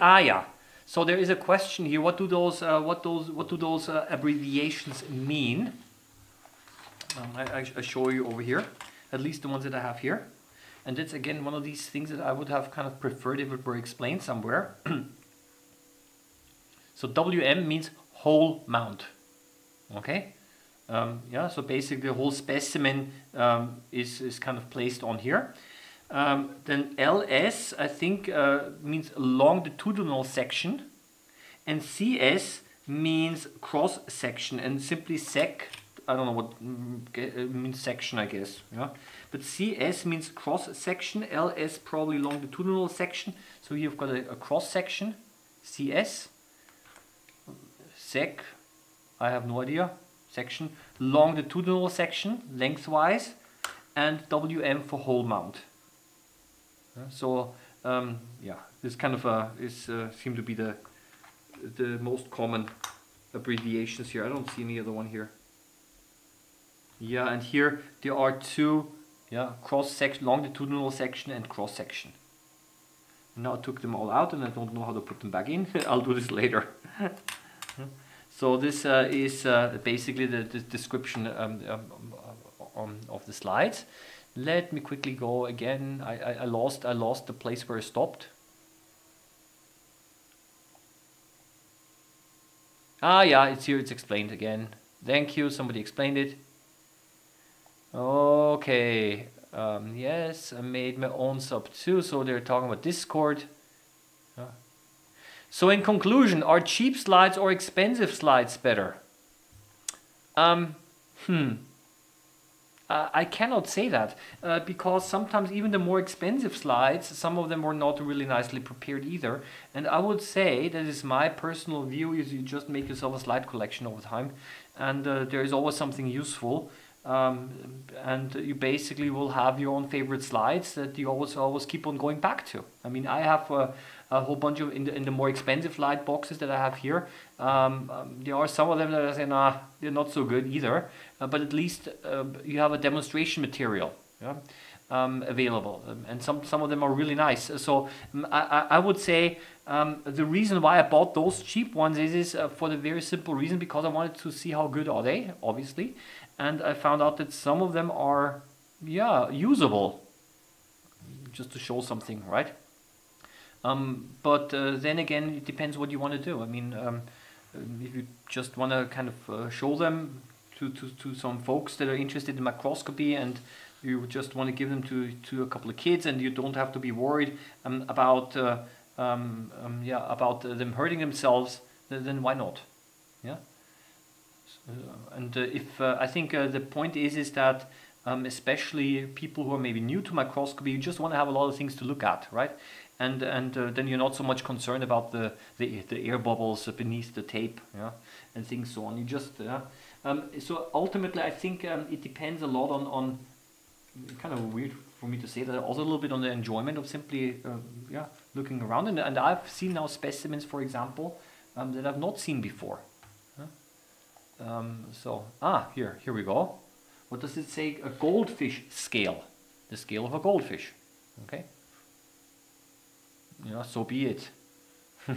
[SPEAKER 1] Ah. So there is a question here. What do those uh, what those what do those uh, abbreviations mean? Um, I, I show you over here, at least the ones that I have here. And that's again one of these things that I would have kind of preferred if it were explained somewhere. <clears throat> so WM means whole mount. Okay? Um, yeah, so basically the whole specimen um, is, is kind of placed on here. Um, then LS, I think, uh, means longitudinal section. And CS means cross section. And simply sec, I don't know what mm, means section, I guess. Yeah. But CS means cross section. LS probably longitudinal section. So you've got a, a cross section. CS. Sec, I have no idea. Section. Longitudinal section, lengthwise. And WM for whole mount. So um, yeah, this kind of uh, is uh, seem to be the the most common abbreviations here. I don't see any other one here. Yeah, and here there are two yeah cross section, longitudinal section and cross section. Now I took them all out and I don't know how to put them back in. <laughs> I'll do this later. <laughs> so this uh, is uh, basically the, the description um, um, um, of the slides. Let me quickly go again. I, I, I lost I lost the place where I stopped. Ah, yeah, it's here. It's explained again. Thank you. Somebody explained it. Okay. Um, yes, I made my own sub too. So they're talking about Discord. So in conclusion, are cheap slides or expensive slides better? Um, hmm. Uh, I cannot say that uh, because sometimes even the more expensive slides, some of them were not really nicely prepared either. And I would say that is my personal view: is you just make yourself a slide collection over time, and uh, there is always something useful. Um, and you basically will have your own favorite slides that you always always keep on going back to. I mean, I have a, whole bunch of in the, in the more expensive light boxes that I have here. Um, um, there are some of them that I say, nah, they're not so good either. Uh, but at least uh, you have a demonstration material. Yeah? Um, available um, and some some of them are really nice so um, I, I would say um, the reason why I bought those cheap ones is, is uh, for the very simple reason because I wanted to see how good are they obviously and I found out that some of them are yeah usable just to show something right um, but uh, then again it depends what you want to do. I mean um, if you just want to kind of uh, show them to, to, to some folks that are interested in microscopy and you just want to give them to, to a couple of kids and you don't have to be worried um, about uh, um, um, yeah about uh, them hurting themselves then why not? Yeah? So, and uh, if uh, I think uh, the point is is that um, especially people who are maybe new to microscopy you just want to have a lot of things to look at right and and uh, then you're not so much concerned about the, the the air bubbles beneath the tape yeah and things so on. You just um, so ultimately, I think um, it depends a lot on, on kind of weird for me to say that also a little bit on the enjoyment of simply uh, yeah looking around. And, and I've seen now specimens for example um, that I've not seen before um, so ah here here we go. What does it say? A goldfish scale. The scale of a goldfish okay yeah so be it <laughs> yeah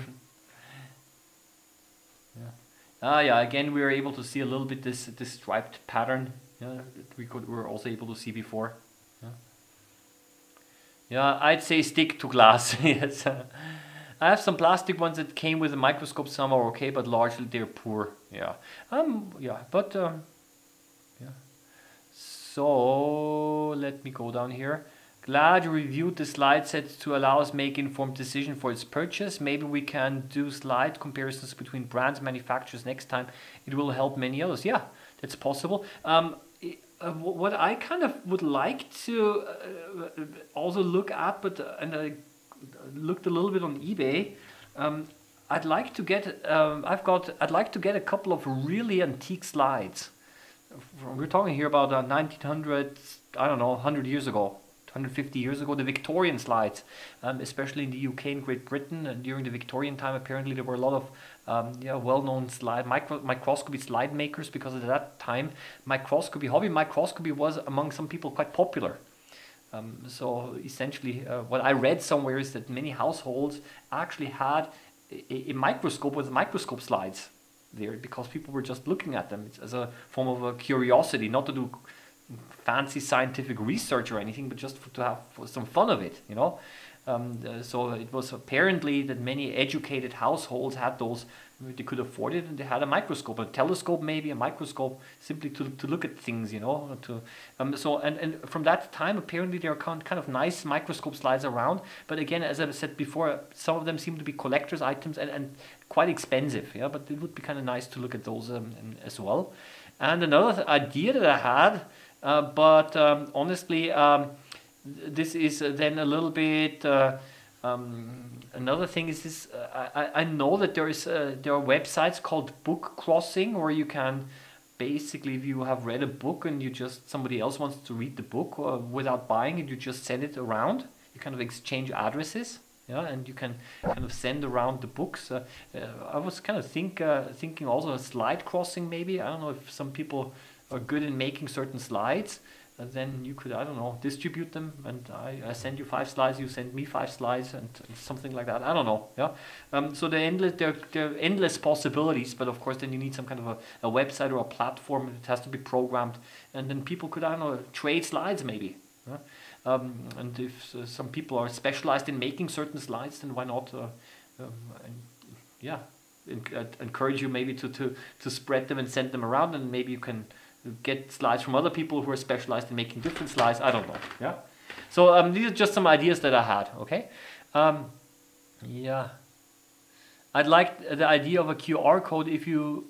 [SPEAKER 1] Ah, yeah, again, we were able to see a little bit this, this striped pattern yeah, that we, could, we were also able to see before. Yeah, yeah I'd say stick to glass. <laughs> yes. I have some plastic ones that came with a microscope. Some are okay, but largely they're poor. Yeah. Um. Yeah. But um. Yeah. So let me go down here. Glad you reviewed the slide set to allow us make informed decision for its purchase. Maybe we can do slide comparisons between brands, manufacturers next time. It will help many others. Yeah, that's possible. Um, uh, what I kind of would like to uh, also look at, but uh, and I looked a little bit on eBay. Um, I'd like to get. Um, I've got. I'd like to get a couple of really antique slides. We're talking here about uh, 1900. I don't know, 100 years ago. 150 years ago, the Victorian slides, um, especially in the UK and Great Britain. And during the Victorian time, apparently there were a lot of um, yeah, well-known slide micro, microscopy slide makers because at that time, microscopy, hobby microscopy was among some people quite popular. Um, so essentially, uh, what I read somewhere is that many households actually had a, a microscope with microscope slides there because people were just looking at them it's as a form of a curiosity, not to do fancy scientific research or anything, but just for, to have some fun of it, you know. Um, uh, so it was apparently that many educated households had those, they could afford it and they had a microscope, a telescope maybe, a microscope, simply to, to look at things, you know. To, um, so and, and from that time apparently there are kind of nice microscope slides around, but again as I said before, some of them seem to be collector's items and, and quite expensive, yeah, but it would be kind of nice to look at those um, as well. And another idea that I had, uh, but um, honestly, um, this is then a little bit. Uh, um, another thing is this: uh, I, I know that there is uh, there are websites called Book Crossing where you can basically, if you have read a book and you just somebody else wants to read the book uh, without buying it, you just send it around. You kind of exchange addresses. Yeah, and you can kind of send around the books. Uh, uh, I was kind of think thinking also a slide crossing maybe. I don't know if some people are good in making certain slides then you could I don't know distribute them. And I, I send you five slides you send me five slides and, and something like that. I don't know yeah? Um, so the endless there, there are endless possibilities but of course then you need some kind of a, a website or a platform it has to be programmed. And then people could I don't know trade slides maybe yeah? um, and if uh, some people are specialized in making certain slides then why not uh, um, yeah uh, encourage you maybe to, to, to spread them and send them around and maybe you can get slides from other people who are specialized in making different slides. I don't know. Yeah. So um, these are just some ideas that I had. Okay. Um, yeah. I'd like the idea of a QR code if you,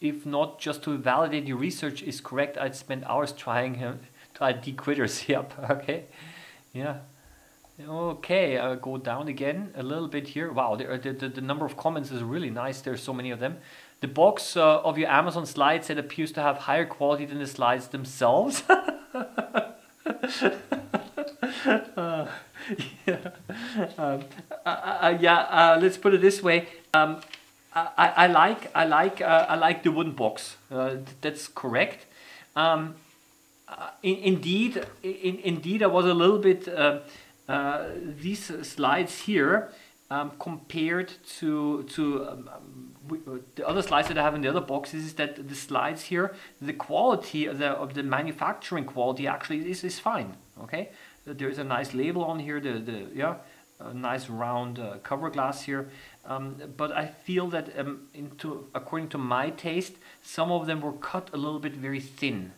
[SPEAKER 1] if not just to validate your research is correct. I'd spend hours trying uh, to ID quitters. <laughs> Yep. Okay. Yeah. Okay, I'll go down again a little bit here. Wow, the, the, the number of comments is really nice. There's so many of them. The box uh, of your Amazon slide set appears to have higher quality than the slides themselves. uh, <laughs> yeah, um, uh, uh, yeah uh, let's put it this way. Um, I, I like I like uh, I like the wooden box. that's correct. Um, in, indeed, in, indeed, I was a little bit. these slides here um, compared to to um, we, uh, the other slides that I have in the other boxes is that the slides here, the quality of the, of the manufacturing quality actually is, is fine. Okay, there is a nice label on here. The the yeah, a nice round uh, cover glass here. Um, but I feel that um, into according to my taste, some of them were cut a little bit very thin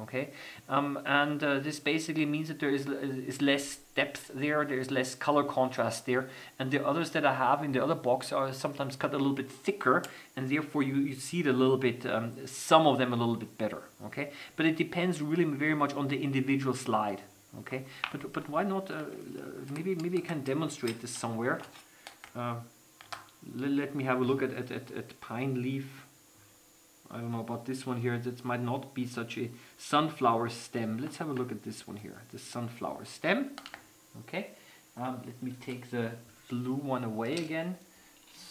[SPEAKER 1] okay? Um, and uh, this basically means that there is, is less depth there there is less color contrast there and the others that I have in the other box are sometimes cut a little bit thicker and therefore you, you see it a little bit um, some of them a little bit better okay? But it depends really very much on the individual slide okay? But but why not uh, maybe maybe I can demonstrate this somewhere. Uh, let me have a look at, at, at, at pine leaf. I don't know about this one here. That might not be such a sunflower stem. Let's have a look at this one here. The sunflower stem. Okay. Um, let me take the blue one away again.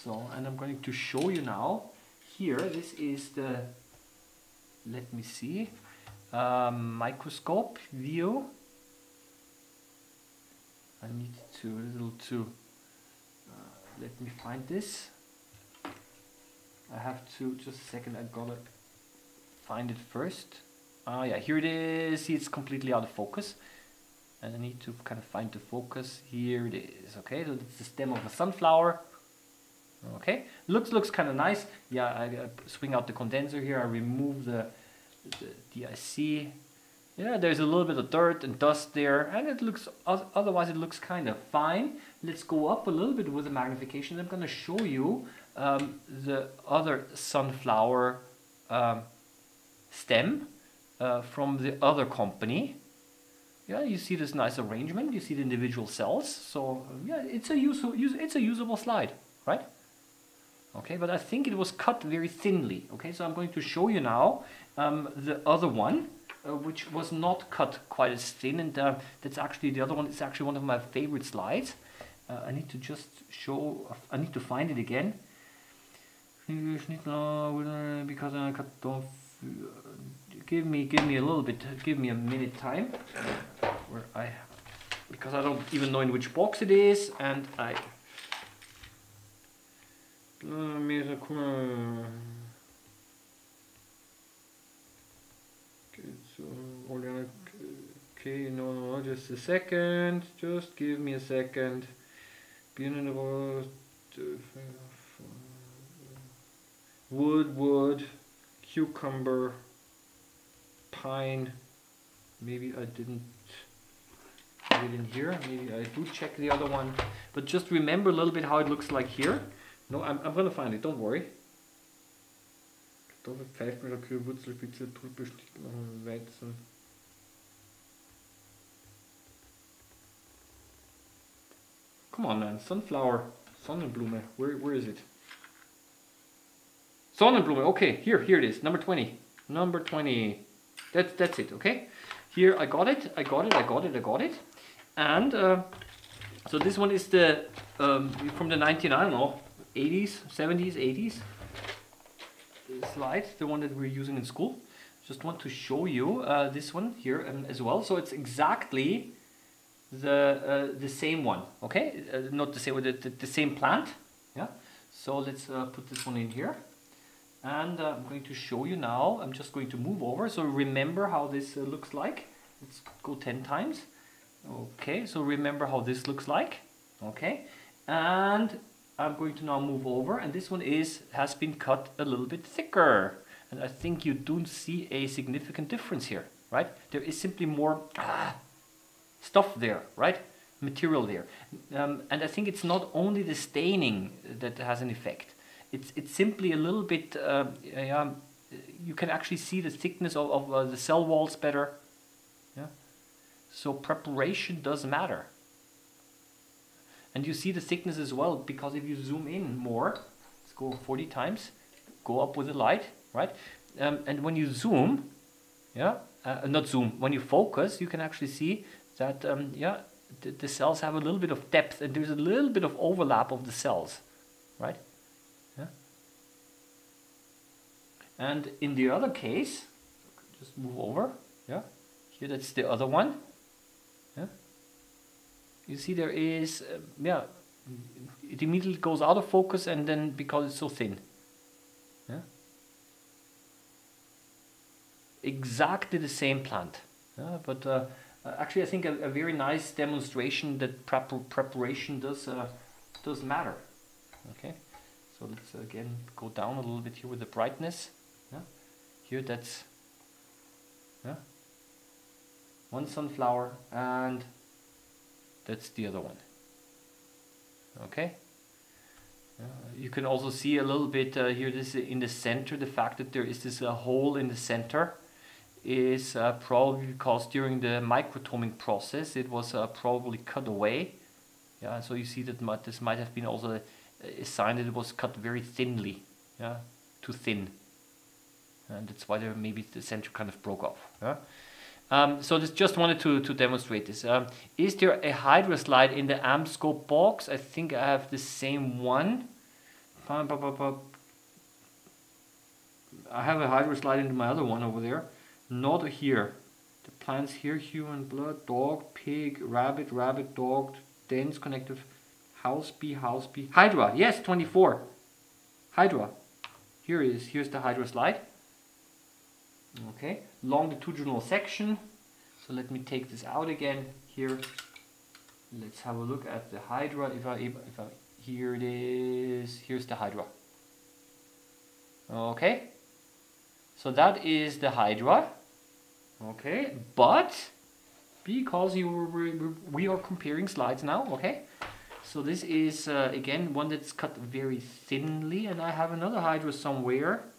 [SPEAKER 1] So, and I'm going to show you now. Here, this is the, let me see, um, microscope view. I need to a little to, uh, let me find this. I have to, just a second, I gotta find it first. Ah, yeah, here it is. See, it's completely out of focus. And I need to kind of find the focus. Here it is. Okay, so it's the stem of a sunflower. Okay, looks looks kind of nice. Yeah, I, I, swing out the condenser here. I remove the, the DIC. Yeah, there's a little bit of dirt and dust there, and it looks otherwise it looks kind of fine. Let's go up a little bit with the magnification. I'm going to show you um, the other sunflower um, stem uh, from the other company. Yeah, you see this nice arrangement. You see the individual cells. So yeah, it's a useful, it's a usable slide, right? Okay, but I think it was cut very thinly. Okay, so I'm going to show you now um, the other one, uh, which was not cut quite as thin, and uh, that's actually the other one. It's actually one of my favorite slides. Uh, I need to just show. I need to find it again because I cut off. Give me, give me a little bit. Give me a minute time. Where I, because I don't even know in which box it is, and I. Uh, come uh, on. Okay, okay, no, no, just a second. Just give me a second. Bienenrost, uh, wood, wood, cucumber, pine. Maybe I didn't have it in here. Maybe I do check the other one. But just remember a little bit how it looks like here. No, I'm, I'm gonna find it, don't worry. Weizen. Uh, Come on man, sunflower, Sonnenblume, where, where is it? Sonnenblume, okay, here, here it is, number 20. Number 20. That's, that's it, okay? Here I got it, I got it, I got it, I got it. And uh, so this one is the um, from the 19, I don't know, 80s, 70s, 80s slide, the one that we're using in school. Just want to show you uh, this one here um, as well. So it's exactly the uh, the same one, okay? Uh, not the same, the, the, the, same plant, yeah? So let's uh, put this one in here. And uh, I'm going to show you now, I'm just going to move over. So remember how this uh, looks like. Let's go 10 times. Okay, so remember how this looks like. Okay, and I'm going to now move over and this one is has been cut a little bit thicker. And I think you don't see a significant difference here, right? There is simply more ah, stuff there, right? Material there. Um, and I think it's not only the staining that has an effect. It's, it's simply a little bit, uh, yeah, you can actually see the thickness of, of uh, the cell walls better. Yeah. So preparation does matter. And you see the thickness as well, because if you zoom in more, let's go 40 times, go up with the light, right? Um, and when you zoom, yeah, uh, not zoom, when you focus, you can actually see that, um, yeah, the, the cells have a little bit of depth and there's a little bit of overlap of the cells, right? Yeah. And in the other case, just move over, yeah, here that's the other one, yeah you see there is, uh, yeah, it immediately goes out of focus and then because it's so thin. Yeah? Exactly the same plant. Yeah? But uh, uh, actually I think a, a, very nice demonstration that prep preparation does, uh, does matter. Okay, so let's again go down a little bit here with the brightness. Here that's yeah? one sunflower and that's the other one. Okay. Uh, you can also see a little bit uh, here this in the center the fact that there is this uh, hole in the center is uh, probably because during the microtoming process it was uh, probably cut away yeah so you see that might, this might have been also a, a, sign that it was cut very thinly yeah too thin and that's why there maybe the center kind of broke off yeah um, so this just wanted to, to demonstrate this. Um, is there a Hydra slide in the amp AmScope box? I think I have the same one. I have a Hydra slide into my other one over there. Not here. The plants here, human blood, dog, pig, rabbit, rabbit, dog, dense connective, house bee, house bee. Hydra, yes, 24. Hydra. Here is, here's the Hydra slide. Okay, longitudinal section. So let me take this out again here. Let's have a look at the Hydra. If I, if I, here it is. Here's the Hydra. Okay, so that is the Hydra. Okay, but because you were, we are comparing slides now. Okay, so this is uh, again one that's cut very thinly, and I have another Hydra somewhere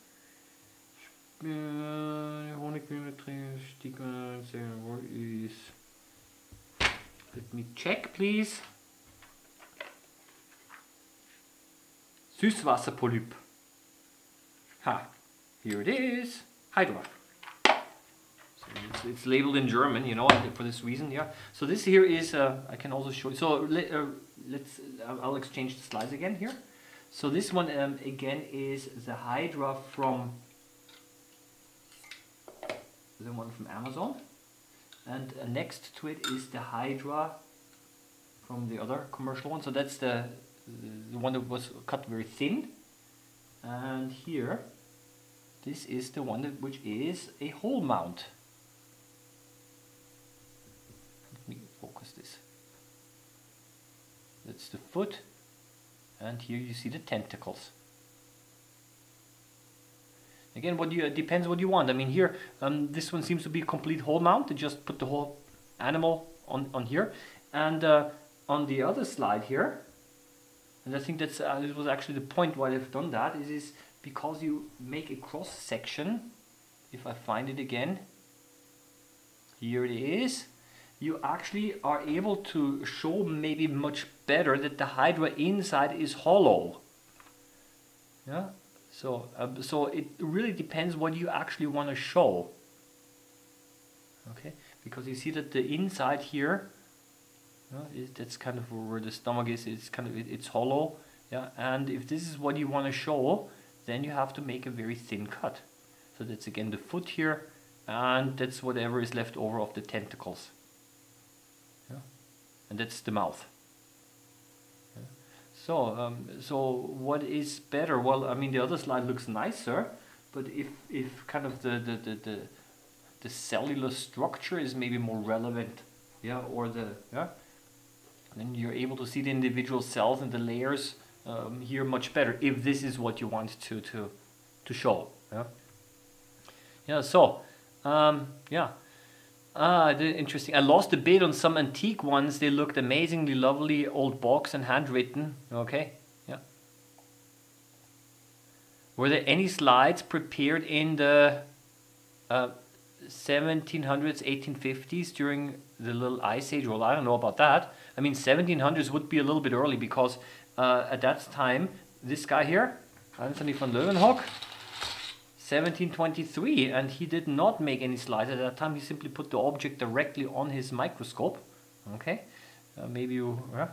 [SPEAKER 1] is. Let me check, please. Süßwasserpolyp. Ha, here it is. Hydra. So it's, it's, labeled in German, you know, for this reason, yeah. So this here is, uh, I can also show you. So let, uh, let's, I'll exchange the slides again here. So this one um, again is the Hydra from the one from Amazon. And uh, next to it is the Hydra from the other commercial one. So that's the, the one that was cut very thin. and here this is the one that, which is a whole mount. Let me focus this. That's the foot and here you see the tentacles. Again, what you, depends what you want. I mean here, um, this one seems to be a complete whole mount. To just put the whole animal on, on here. And uh, on the other slide here, and I think that's uh, this was actually the point why they've done that, is, is because you make a cross section, if I find it again, here it is, you actually are able to show maybe much better that the Hydra inside is hollow. Yeah, so uh, so it really depends what you actually want to show. Okay, because you see that the inside here, uh, that's kind of where the stomach is. It's kind of it, it's hollow. Yeah, and if this is what you want to show, then you have to make a very thin cut. So that's again the foot here, and that's whatever is left over of the tentacles. Yeah. And that's the mouth. So, um, so what is better? Well, I mean, the other slide looks nicer, but if, if kind of the, the, the, the, the cellular structure is maybe more relevant, yeah, or the, yeah, then you're able to see the individual cells and the layers um, here much better if this is what you want to to to show yeah yeah so um, yeah ah interesting. I lost a bit on some antique ones. They looked amazingly lovely old box and handwritten. Okay yeah. Were there any slides prepared in the uh, 1700s 1850s during the little ice age? Well I don't know about that. I mean 1700s would be a little bit early because uh, at that time, this guy here, Anthony van Leeuwenhoek, 1723, and he did not make any slides at that time. He simply put the object directly on his microscope. Okay, uh, maybe you, uh,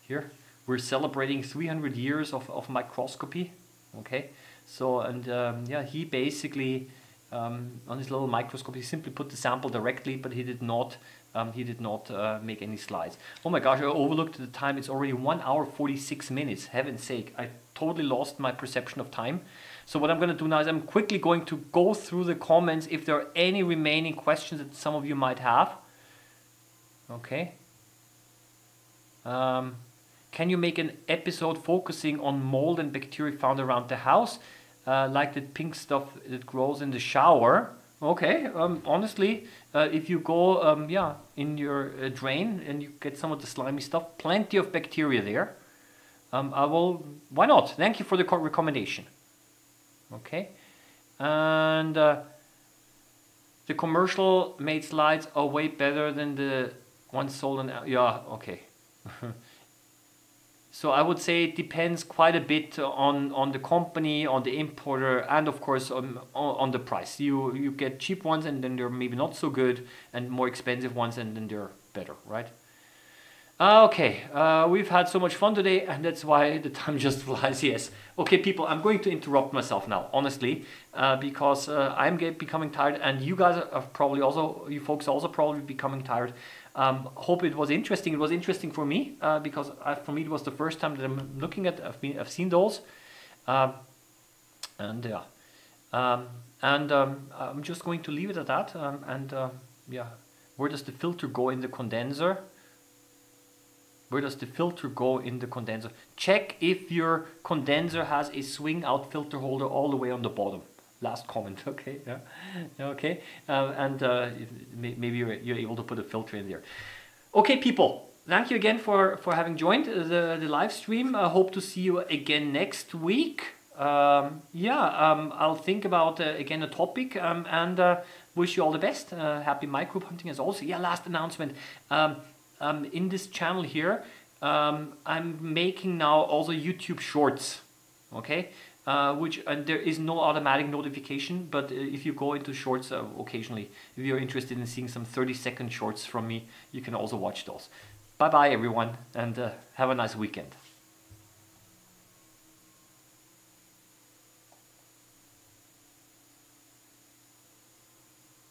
[SPEAKER 1] here, we're celebrating 300 years of, of microscopy. Okay, so, and um, yeah, he basically, um, on his little microscope, he simply put the sample directly, but he did not um, he did not uh, make any slides. Oh my gosh, I overlooked the time. It's already 1 hour 46 minutes. Heaven's sake, I totally lost my perception of time. So what I'm going to do now is I'm quickly going to go through the comments if there are any remaining questions that some of you might have. Okay. Um, can you make an episode focusing on mold and bacteria found around the house? Uh, like the pink stuff that grows in the shower. Okay, um, honestly, uh, if you go, um, yeah, in your uh, drain and you get some of the slimy stuff, plenty of bacteria there. Um, I will, why not? Thank you for the recommendation. Okay, and uh, the commercial made slides are way better than the ones sold on, yeah, okay. <laughs> So I would say it depends quite a bit on, on the company, on the importer, and of course on, on the price. You, you get cheap ones and then they're maybe not so good, and more expensive ones and then they're better, right? Uh, okay, uh, we've had so much fun today and that's why the time <laughs> just flies, yes. Okay people, I'm going to interrupt myself now, honestly, uh, because uh, I'm becoming tired and you guys are probably also, you folks are also probably becoming tired. Um, hope it was interesting. It was interesting for me uh, because I, for me it was the first time that I'm looking at. I've been I've seen those, um, and yeah, um, and um, I'm just going to leave it at that. Um, and uh, yeah, where does the filter go in the condenser? Where does the filter go in the condenser? Check if your condenser has a swing out filter holder all the way on the bottom. Last comment <laughs> okay yeah okay. Uh, and uh, maybe you're, you're able to put a filter in there. Okay people thank you again for for having joined the, the live stream. I hope to see you again next week. Um, yeah um, i'll think about uh, again a topic um, and uh, wish you all the best. Uh, happy microbe hunting as also yeah last announcement um, in this channel here um, i'm making now also youtube shorts okay? Uh, which and there is no automatic notification but uh, if you go into shorts uh, occasionally if you're interested in seeing some 30 second shorts from me you can also watch those. Bye bye everyone and uh, have a nice weekend